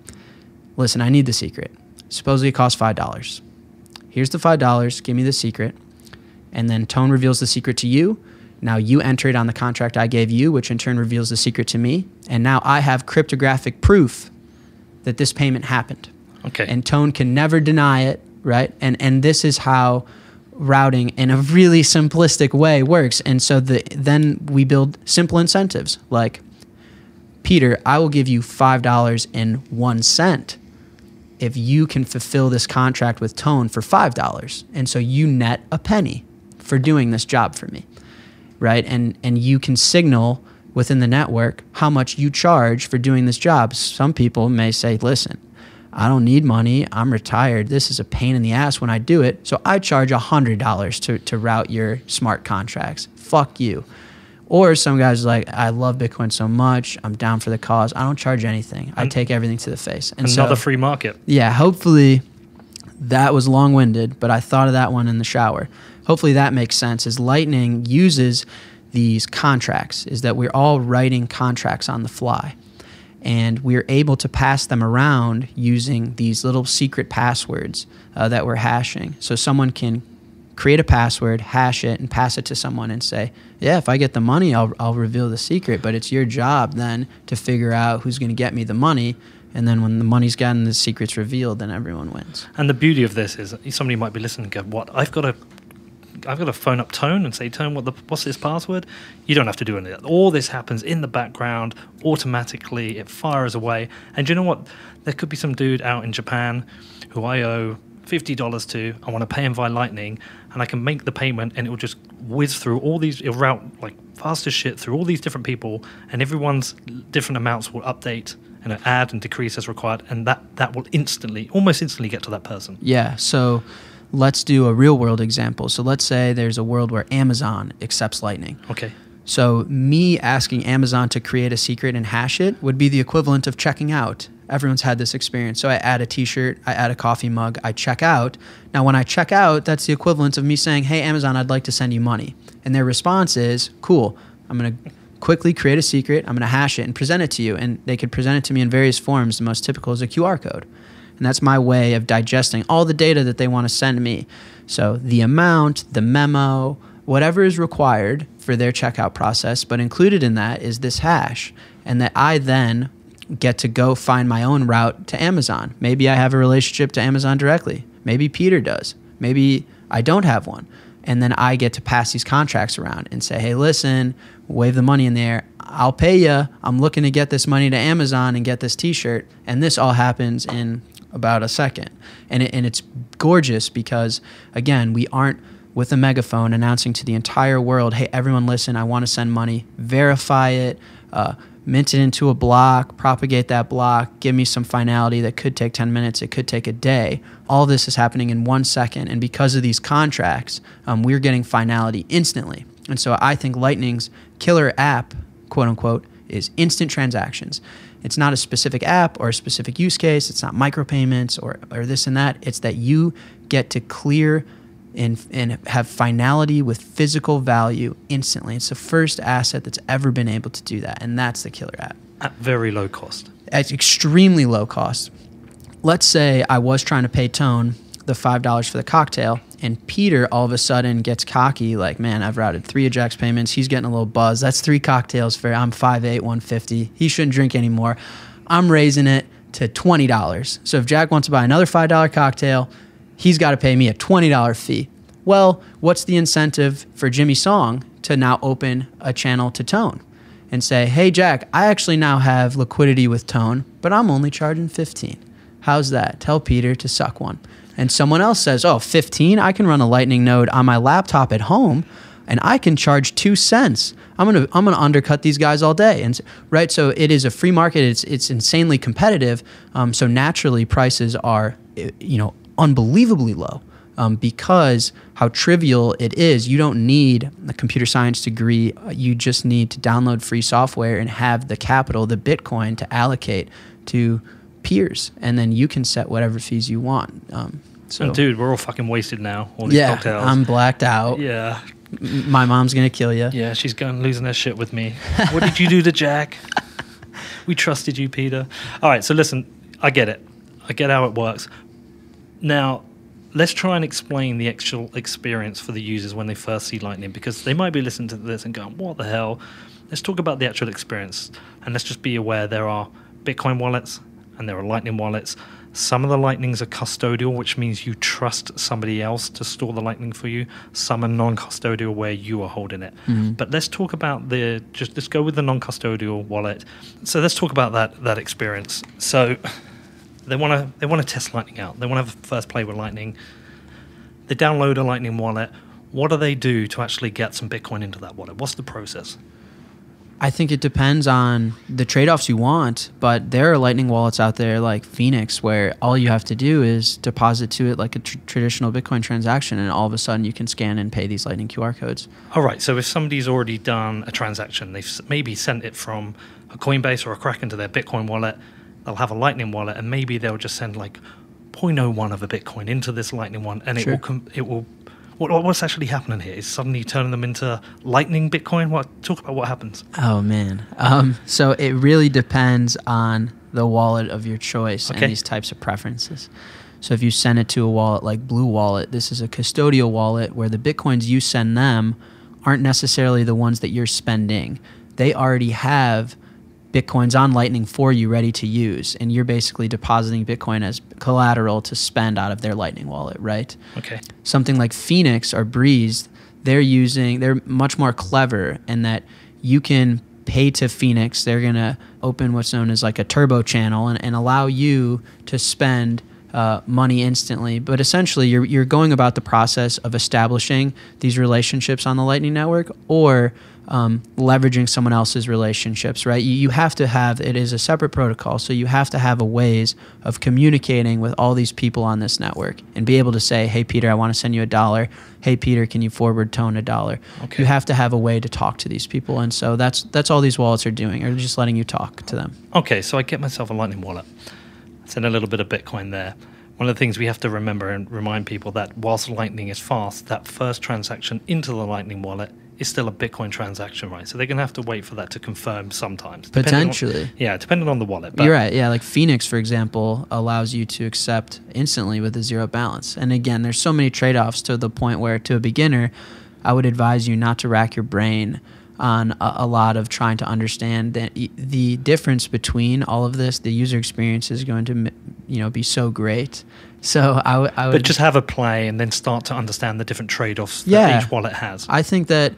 Listen, I need the secret. Supposedly it costs $5 here's the $5, give me the secret. And then Tone reveals the secret to you. Now you enter it on the contract I gave you, which in turn reveals the secret to me. And now I have cryptographic proof that this payment happened. Okay. And Tone can never deny it, right? And and this is how routing in a really simplistic way works. And so the then we build simple incentives like Peter, I will give you $5.01 if you can fulfill this contract with tone for five dollars and so you net a penny for doing this job for me right? And and you can signal within the network how much you charge for doing this job. Some people may say listen i don't need money. I'm retired. This is a pain in the ass when i do it. So i charge $100 to, to route your smart contracts. Fuck you or some guys are like i love bitcoin so much i'm down for the cause i don't charge anything i take everything to the face and Another so, free market. yeah, hopefully that was long winded, but I thought of that one in the shower. Hopefully that makes sense. Is Lightning uses these contracts, is that we're all writing contracts on the fly. And we're able to pass them around using these little secret passwords uh, that we're hashing. So someone can create a password, hash it, and pass it to someone and say, Yeah, if I get the money, I'll, I'll reveal the secret. But it's your job then to figure out who's going to get me the money. And then when the money's gotten, the secret's revealed, then everyone wins. And the beauty of this is somebody might be listening go, "What? I've got to, I've got to phone up Tone and say, Tone, what the, what's this password?" You don't have to do any of that. All this happens in the background automatically. It fires away. And you know what? There could be some dude out in Japan who I owe fifty dollars to. I want to pay him via Lightning, and I can make the payment, and it will just whiz through all these. It'll route like fast as shit through all these different people, and everyone's different amounts will update and add and decrease as required, and that that will instantly, almost instantly, get to that person. Yeah. So let's do a real world example. So let's say there's a world where Amazon accepts Lightning. Okay. So me asking Amazon to create a secret and hash it would be the equivalent of checking out. Everyone's had this experience. So I add a t-shirt, I add a coffee mug, I check out. Now when I check out, that's the equivalent of me saying, "Hey Amazon, I'd like to send you money." And their response is, "Cool. I'm going to quickly create a secret, I'm going to hash it and present it to you." And they could present it to me in various forms. The most typical is a QR code. And that's my way of digesting all the data that they want to send me. So the amount, the memo, whatever is required for their checkout process, but included in that is this hash. And that I then get to go find my own route to Amazon. Maybe I have a relationship to Amazon directly. Maybe Peter does. Maybe I don't have one. And then I get to pass these contracts around and say, hey, listen, wave the money in there. I'll pay you. I'm looking to get this money to Amazon and get this t shirt. And this all happens in about a second. And, it, and it's gorgeous because, again, we aren't with a megaphone announcing to the entire world, hey, everyone listen, I want to send money, verify it, uh, mint it into a block, propagate that block, give me some finality that could take 10 minutes, it could take a day. All this is happening in one second. And because of these contracts, um, we're getting finality instantly. And so I think Lightning's killer app, quote unquote, is instant transactions. It's not a specific app or a specific use case. It's not micropayments or, or this and that. It's that you get to clear and, and have finality with physical value instantly. It's the first asset that's ever been able to do that. And that's the killer app At very low cost. at extremely low cost. Let's say I was trying to pay Tone the five dollars for the cocktail, and Peter all of a sudden gets cocky, like, man, I've routed three Ajax payments. He's getting a little buzz. That's three cocktails for I'm 5'8", 150. He shouldn't drink anymore. I'm raising it to twenty dollars. So if Jack wants to buy another five dollar cocktail, he's got to pay me a twenty dollar fee. Well, what's the incentive for Jimmy Song to now open a channel to Tone? and say, "Hey Jack, I actually now have liquidity with Tone, but I'm only charging 15. How's that? Tell Peter to suck one." and someone else says, "Oh, 15, I can run a Lightning node on my laptop at home and I can charge 2 cents." I'm going to I'm to undercut these guys all day. And right, so it is a free market. It's it's insanely competitive. Um, so naturally prices are eh, you know unbelievably low um, because how trivial it is. You don't need a computer science degree. Uh, You just need to download free software and have the capital, the Bitcoin, to allocate to peers, and then you can set whatever fees you want. Um, so, And dude, we're all fucking wasted now. All these yeah, cocktails. I'm blacked out. yeah, My mom's gonna kill you. yeah. She's going losing her shit with me. what did you do to Jack? we trusted you, Peter. All right. So listen, I get it. I get how it works. Now, let's try and explain the actual experience for the users when they first see Lightning, because they might be listening to this and going, "What the hell?" Let's talk about the actual experience, and let's just be aware there are Bitcoin wallets and there are Lightning wallets. Some of the Lightnings are custodial, which means you trust somebody else to store the Lightning for you. Some are non-custodial, where you are holding it. Mm-hmm. But let's talk about the just let's go with the non-custodial wallet. So let's talk about that that experience. So they want to they want to test Lightning out. They want to have a first play with Lightning. They download a Lightning wallet. What do they do to actually get some Bitcoin into that wallet? What's the process? I think it depends on the trade-offs you want, but there are Lightning wallets out there like Phoenix where all you have to do is deposit to it like a tr- traditional Bitcoin transaction, and all of a sudden you can scan and pay these Lightning QR codes. All right. So if somebody's already done a transaction, they've maybe sent it from a Coinbase or a Kraken to their Bitcoin wallet. They'll have a Lightning wallet, and maybe they'll just send like 0.01 of a Bitcoin into this Lightning one, and it will com- it will. What, what- what's actually happening here? Is suddenly turning them into Lightning Bitcoin? What talk about what happens? Oh man. Um, so it really depends on the wallet of your choice Okay. and these types of preferences. So if you send it to a wallet like Blue Wallet, this is a custodial wallet where the bitcoins you send them aren't necessarily the ones that you're spending. They already have bitcoins on Lightning for you ready to use, and you're basically depositing bitcoin as collateral to spend out of their Lightning wallet, right? Okay. something like Phoenix or Breeze, they're using they're much more clever in that you can pay to Phoenix. They're gonna open what's known as like a turbo channel and, and allow you to spend uh, money instantly. But essentially, you're you're going about the process of establishing these relationships on the Lightning Network or um, leveraging someone else's relationships, right? You, you have to have it is a separate protocol, so you have to have a ways of communicating with all these people on this network and be able to say, "Hey, Peter, I want to send you a dollar. Hey, Peter, can you forward tone a dollar?" Okay. You have to have a way to talk to these people, and so that's that's all these wallets are doing, are just letting you talk to them. Okay, so I get myself a Lightning wallet. Send a little bit of Bitcoin there. One of the things we have to remember and remind people that whilst Lightning is fast, that first transaction into the Lightning wallet is still a Bitcoin transaction, right? So they're going to have to wait for that to confirm sometimes. depending on- Potentially. yeah, depending on the wallet. But You're right. Yeah, like Phoenix, for example, allows you to accept instantly with a zero balance. And again, there's so many trade-offs to the point where, to a beginner, I would advise you not to rack your brain on a, a lot of trying to understand that the difference between all of this. The user experience is going to, you know, be so great. So I would- would But just have a play and then start to understand the different trade offs that Yeah. each wallet has. I think that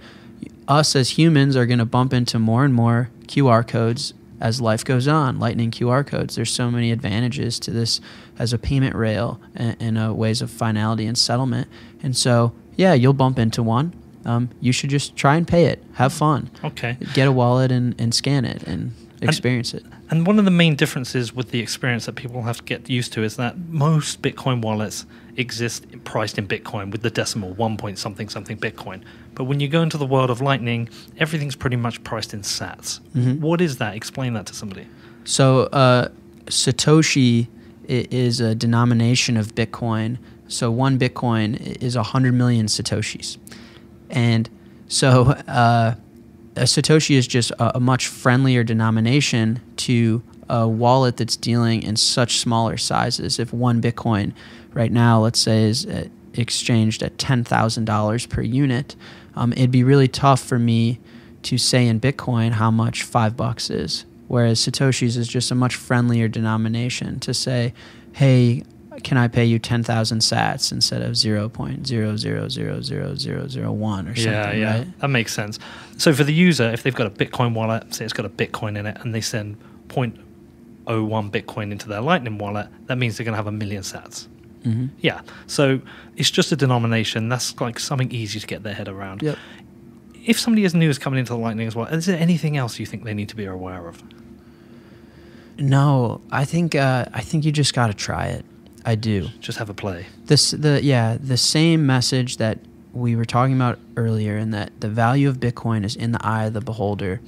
us as humans are going to bump into more and more QR codes as life goes on. Lightning QR codes. There's so many advantages to this as a payment rail and, and uh, ways of finality and settlement. And so, yeah, you'll bump into one. Um, you should just try and pay it. Have fun. Okay. Get a wallet and, and scan it and experience it. And one of the main differences with the experience that people have to get used to is that most Bitcoin wallets exist priced in Bitcoin with the decimal one point something something Bitcoin. But when you go into the world of Lightning, everything's pretty much priced in Sats. What is that? Explain that to somebody. So uh, Satoshi is a denomination of Bitcoin. So one Bitcoin is 100 million Satoshis. And so uh, Satoshi is just a, a much friendlier denomination to a wallet that's dealing in such smaller sizes. If one Bitcoin right now, let's say, is uh, exchanged at $10,000 per unit, um, it'd be really tough for me to say in Bitcoin how much five bucks is. Whereas Satoshis is just a much friendlier denomination to say, hey, can I pay you 10,000 sats instead of 0.0000001 or something, yeah, yeah, right? that makes sense. So for the user, if they've got a Bitcoin wallet, say it's got a Bitcoin in it, and they send 0.01 Bitcoin into their Lightning wallet, that means they're going to have a million Sats. Mm-hmm. Yeah. So it's just a denomination. That's like something easy to get their head around. Yep. If somebody is new is coming into the Lightning as well, is there anything else you think they need to be aware of? No, I think uh, I think you just got to try it. I do. Just have a play. This the yeah the same message that we were talking about earlier, and that the value of Bitcoin is in the eye of the beholder.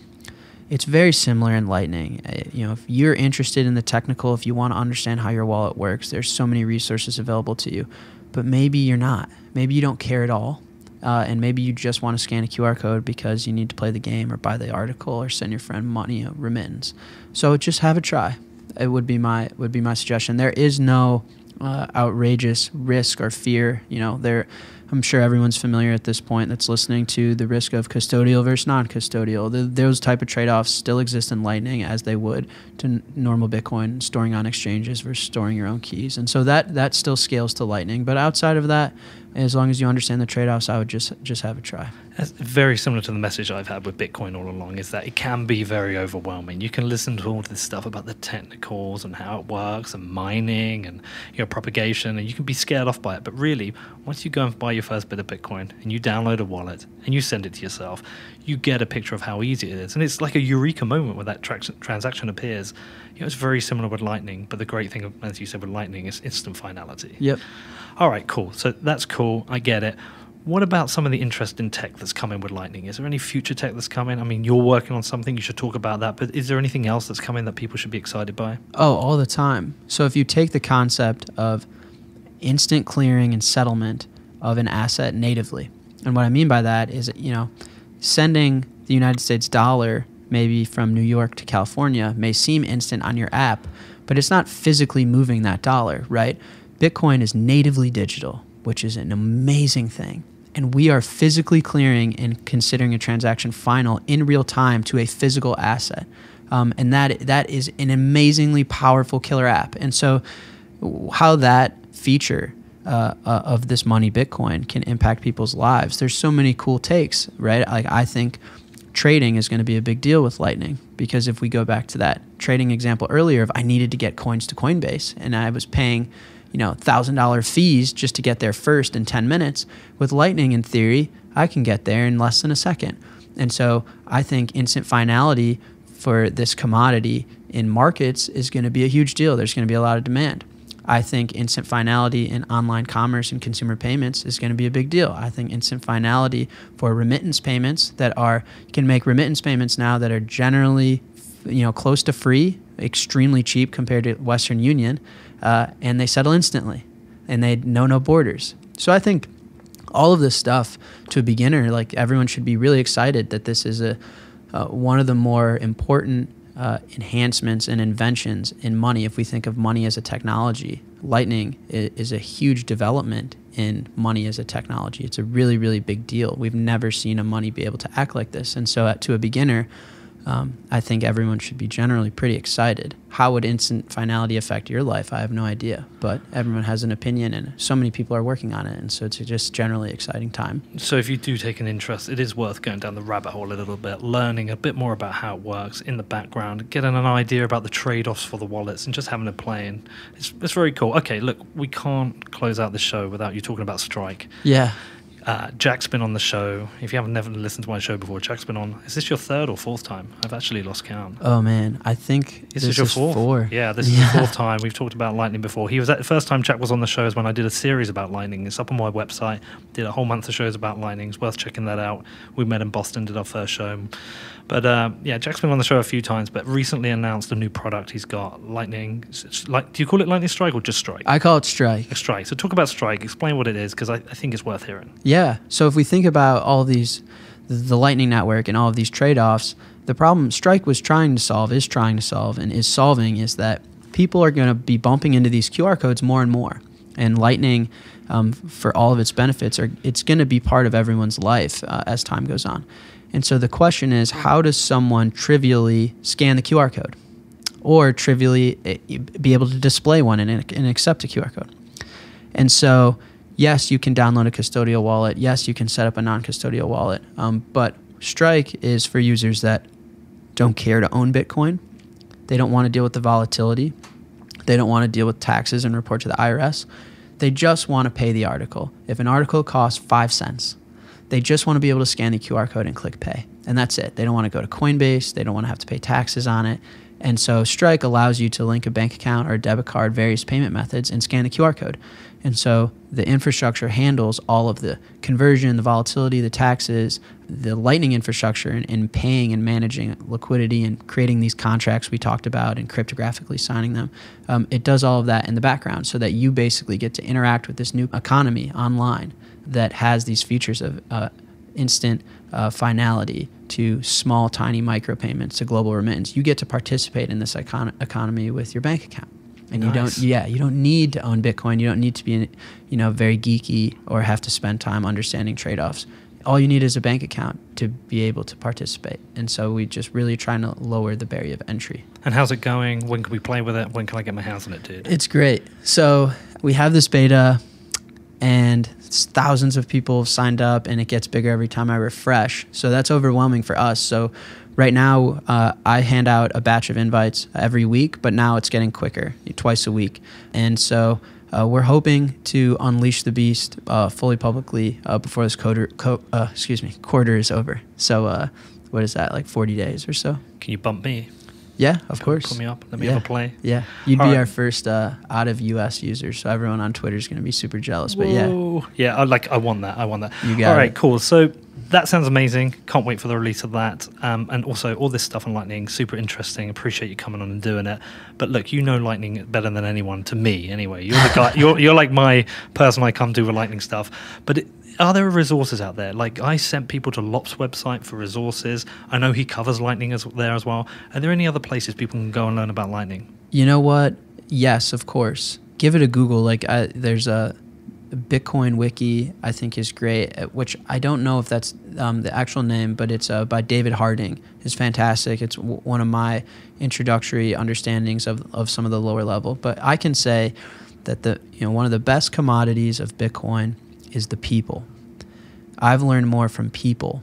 It's very similar in Lightning. Uh, You know, if you're interested in the technical, if you want to understand how your wallet works, there's so many resources available to you. But maybe you're not. Maybe you don't care at all, uh, and maybe you just want to scan a QR code because you need to play the game or buy the article or send your friend money, a remittance. So just have a try. It would be my would be my suggestion. There is no uh, outrageous risk or fear. You know, there. I'm sure everyone's familiar at this point that's listening to the risk of custodial versus non-custodial. The, those type of trade-offs still exist in Lightning as they would to normal Bitcoin, storing on exchanges versus storing your own keys. And so that that still scales to Lightning. But outside of that, as long as you understand the trade-offs, I would just just have a try. That's very similar to the message I've had with Bitcoin all along is that it can be very overwhelming. You can listen to all this stuff about the technicals and how it works and mining and you know propagation and you can be scared off by it. But really, once you go and buy your first bit of Bitcoin and you download a wallet and you send it to yourself, you get a picture of how easy it is. And it's like a eureka moment when that tra- transaction appears. You know, it's very similar with Lightning, but the great thing, as you said, with Lightning is instant finality. Yep. All right, cool. So that's cool. I get it. What about some of the interesting tech that's coming with Lightning? Is there any future tech that's coming? I mean, you're working on something, you should talk about that, but is there anything else that's coming that people should be excited by? Oh, all the time. So if you take the concept of instant clearing and settlement of an asset natively, and what I mean by that is, you know, sending the United States dollar maybe from New York to California may seem instant on your app, but it's not physically moving that dollar, right? Bitcoin is natively digital, which is an amazing thing. And we are physically clearing and considering a transaction final in real time to a physical asset. Um, and that that is an amazingly powerful killer app. And so, how that feature uh, uh, of this money Bitcoin can impact people's lives. There's so many cool takes, right? Like I think trading is going to be a big deal with Lightning because if we go back to that trading example earlier, of I needed to get coins to Coinbase and I was paying, you know, thousand dollar fees just to get there first in ten minutes. With Lightning, in theory, I can get there in less than a second. And so I think instant finality for this commodity in markets is going to be a huge deal. There's going to be a lot of demand. I think instant finality in online commerce and consumer payments is going to be a big deal. I think instant finality for remittance payments that are can make remittance payments now that are generally you know close to free, extremely cheap compared to Western Union, uh, and they settle instantly, and they know no borders. So I think all of this stuff to a beginner, like everyone should be really excited that this is a uh, one of the more important uh, enhancements and inventions in money. If we think of money as a technology, Lightning is, is a huge development in money as a technology. It's a really, really big deal. We've never seen a money be able to act like this. And so, uh, to a beginner, um, I think everyone should be generally pretty excited. How would instant finality affect your life? I have no idea, but everyone has an opinion, and so many people are working on it, and so it's a just generally exciting time. So, if you do take an interest, it is worth going down the rabbit hole a little bit, learning a bit more about how it works in the background, getting an idea about the trade offs for the wallets, and just having a play. And it's, it's very cool. Okay, look, we can't close out the show without you talking about Strike. Yeah. Uh, Jack's been on the show. If you haven't never listened to my show before, Jack's been on. Is this your third or fourth time? I've actually lost count. Oh man, I think This, this, is your fourth. four. Yeah, this is the fourth time we've talked about Lightning before. He was at the first time Jack was on the show is when I did a series about Lightning. It's up on my website. Did a whole month of shows about Lightning. It's worth checking that out. We met in Boston, did our first show. But uh, yeah, Jack's been on the show a few times, but recently announced a new product he's got. Lightning. Like, do you call it Lightning Strike or just Strike? I call it strike. Strike. So talk about Strike. Explain what it is because I, I think it's worth hearing. Yeah. So if we think about all these, the Lightning Network and all of these trade offs, the problem Strike was trying to solve, is trying to solve, and is solving is that people are going to be bumping into these QR codes more and more. And Lightning, um, for all of its benefits, are it's going to be part of everyone's life uh, as time goes on. And so the question is, how does someone trivially scan the QR code, or trivially eh, be able to display one and, and accept a QR code? And so, yes, you can download a custodial wallet. Yes, you can set up a non custodial wallet. Um, but Strike is for users that don't care to own Bitcoin. They don't want to deal with the volatility. They don't want to deal with taxes and report to the IRS. They just want to pay the article. If an article costs five cents, they just want to be able to scan the QR code and click pay. And that's it. They don't want to go to Coinbase. They don't want to have to pay taxes on it. And so Strike allows you to link a bank account or a debit card, various payment methods, and scan a QR code. And so the infrastructure handles all of the conversion, the volatility, the taxes, the Lightning infrastructure, and, and paying and managing liquidity and creating these contracts we talked about and cryptographically signing them. Um, it does all of that in the background so that you basically get to interact with this new economy online that has these features of uh, instant uh, finality to small, tiny micropayments to global remittance. You get to participate in this econ- economy with your bank account. And you don't, yeah, you don't need to own Bitcoin. You don't need to be, you know, very geeky or have to spend time understanding trade-offs. All you need is a bank account to be able to participate. And so we just really trying to lower the barrier of entry. And how's it going? When can we play with it? When can I get my hands on it, dude? It's great. So we have this beta, and thousands of people have signed up, and it gets bigger every time I refresh. So that's overwhelming for us. So right now, uh, I hand out a batch of invites every week, but now it's getting quicker, twice a week. And so uh, we're hoping to unleash the beast uh, fully publicly uh, before this coder, co- uh, excuse me, quarter is over. So uh, what is that, like 40 days or so? Can you bump me? Yeah, of course. Put me up. Let me yeah. have a play. Yeah, you'd All be right. our first uh, out of U.S. user, so everyone on Twitter is going to be super jealous. But yeah, yeah, I like. I want that. I want that. You got All right, it. cool. So that sounds amazing. Can't wait for the release of that. Um, and also all this stuff on Lightning, super interesting. Appreciate you coming on and doing it. But look, you know Lightning better than anyone. To me, anyway. You're the guy. you're you're like my person I come to with Lightning stuff. But it, are there resources out there? Like I sent people to Lopp's website for resources. I know he covers Lightning as there as well. Are there any other places people can go and learn about Lightning? you know what? Yes, of course. Give it a Google. Like I, there's a Bitcoin wiki. I think is great. uh, Which I don't know if that's um, the actual name, but it's uh, by David Harding. It's fantastic. It's one of my introductory understandings of, of some of the lower level. But I can say that the you know one of the best commodities of Bitcoin is the people. I've learned more from people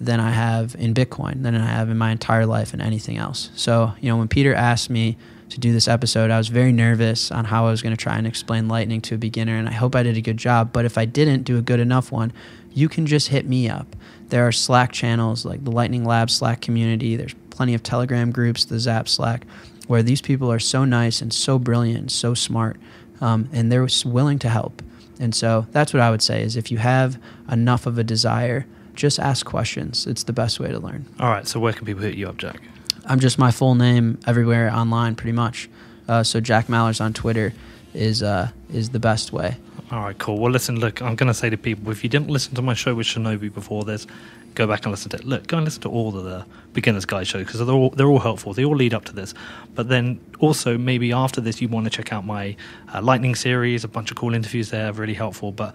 than I have in Bitcoin than I have in my entire life and anything else. So, you know, when Peter asked me to do this episode, I was very nervous on how I was going to try and explain Lightning to a beginner, and I hope I did a good job. But if I didn't do a good enough one, you can just hit me up. There are Slack channels like the Lightning Lab Slack community. There's plenty of Telegram groups, the Zap Slack, where these people are so nice and so brilliant and so smart, um, and they're willing to help. And so that's what I would say is if you have enough of a desire, just ask questions. It's the best way to learn. All right. So where can people hit you up, Jack? I'm just my full name everywhere online, pretty much. Uh, so Jack Mallers on Twitter is uh, is the best way. All right, cool. Well, listen, look, I'm going to say to people, if you didn't listen to my show with Shinobi before this, go back and listen to it. Look, go and listen to all of the Beginner's Guide shows because they're all, they're all helpful. They all lead up to this. But then also, maybe after this, you want to check out my uh, Lightning series, a bunch of cool interviews there, really helpful. But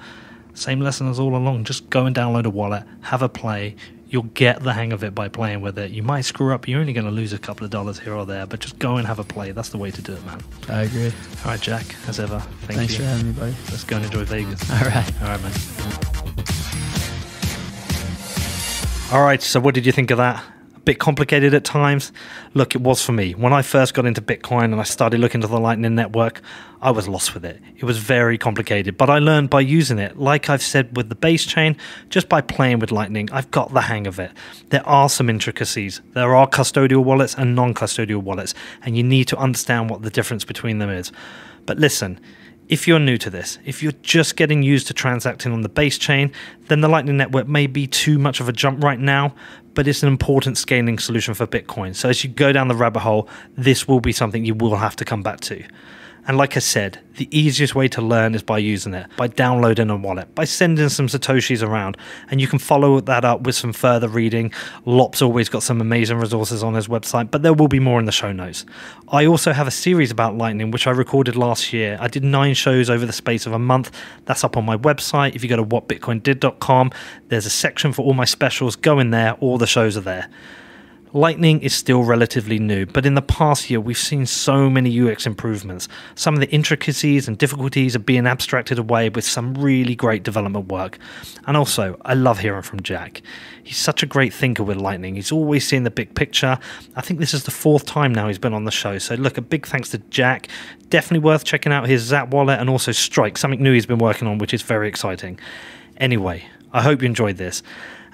same lesson as all along. Just go and download a wallet, have a play. You'll get the hang of it by playing with it. You might screw up. You're only going to lose a couple of dollars here or there, but just go and have a play. That's the way to do it, man. I agree. All right, Jack, as ever, thank Thanks you. for having me, buddy. Let's go and enjoy Vegas. All right. All right, man. All right, so what did you think of that? Bit complicated at times. Look, it was for me. When I first got into Bitcoin and I started looking into the Lightning Network, I was lost with it. It was very complicated, but I learned by using it. Like I've said with the base chain, just by playing with Lightning, I've got the hang of it. There are some intricacies. There are custodial wallets and non custodial wallets, and you need to understand what the difference between them is. But listen, if you're new to this, if you're just getting used to transacting on the base chain, then the Lightning Network may be too much of a jump right now, but it's an important scaling solution for Bitcoin. So as you go down the rabbit hole, this will be something you will have to come back to. And like I said, the easiest way to learn is by using it, by downloading a wallet, by sending some Satoshis around. And you can follow that up with some further reading. Lopp's always got some amazing resources on his website, but there will be more in the show notes. I also have a series about Lightning, which I recorded last year. I did nine shows over the space of a month. That's up on my website. If you go to whatbitcoindid.com, there's a section for all my specials. Go in there, all the shows are there. Lightning is still relatively new, but in the past year, we've seen so many UX improvements. Some of the intricacies and difficulties are being abstracted away with some really great development work. And also, I love hearing from Jack. He's such a great thinker with Lightning. He's always seeing the big picture. I think this is the fourth time now he's been on the show. So, look, a big thanks to Jack. Definitely worth checking out his Zap wallet and also Strike, something new he's been working on, which is very exciting. Anyway, I hope you enjoyed this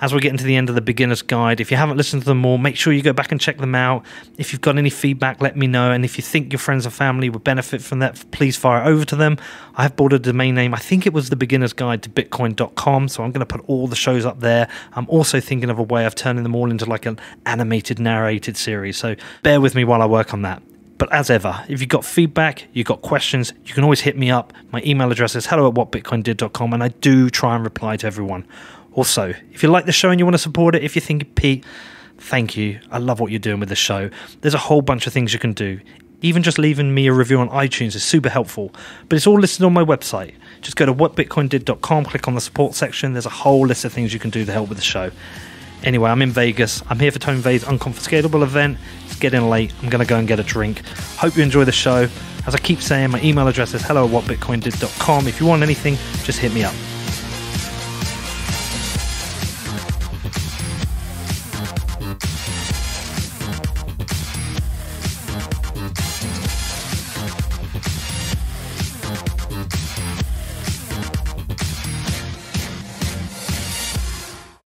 as we're getting to the end of the beginner's guide. If you haven't listened to them all, make sure you go back and check them out. If you've got any feedback, let me know. And if you think your friends and family would benefit from that, please fire it over to them. I have bought a domain name. I think it was the beginner's guide to bitcoin.com. So I'm going to put all the shows up there. I'm also thinking of a way of turning them all into like an animated, narrated series. So bear with me while I work on that. But as ever, if you've got feedback, you've got questions, you can always hit me up. My email address is hello at whatbitcoindid.com, and I do try and reply to everyone. Also, if you like the show and you want to support it, if you think, Pete, thank you. I love what you're doing with the show. There's a whole bunch of things you can do. Even just leaving me a review on iTunes is super helpful. But it's all listed on my website. Just go to whatbitcoindid.com, click on the support section. There's a whole list of things you can do to help with the show. Anyway, I'm in Vegas. I'm here for Tone Vays' Unconfiscatable event. It's getting late. I'm going to go and get a drink. Hope you enjoy the show. As I keep saying, my email address is hello at whatbitcoindid.com. If you want anything, just hit me up.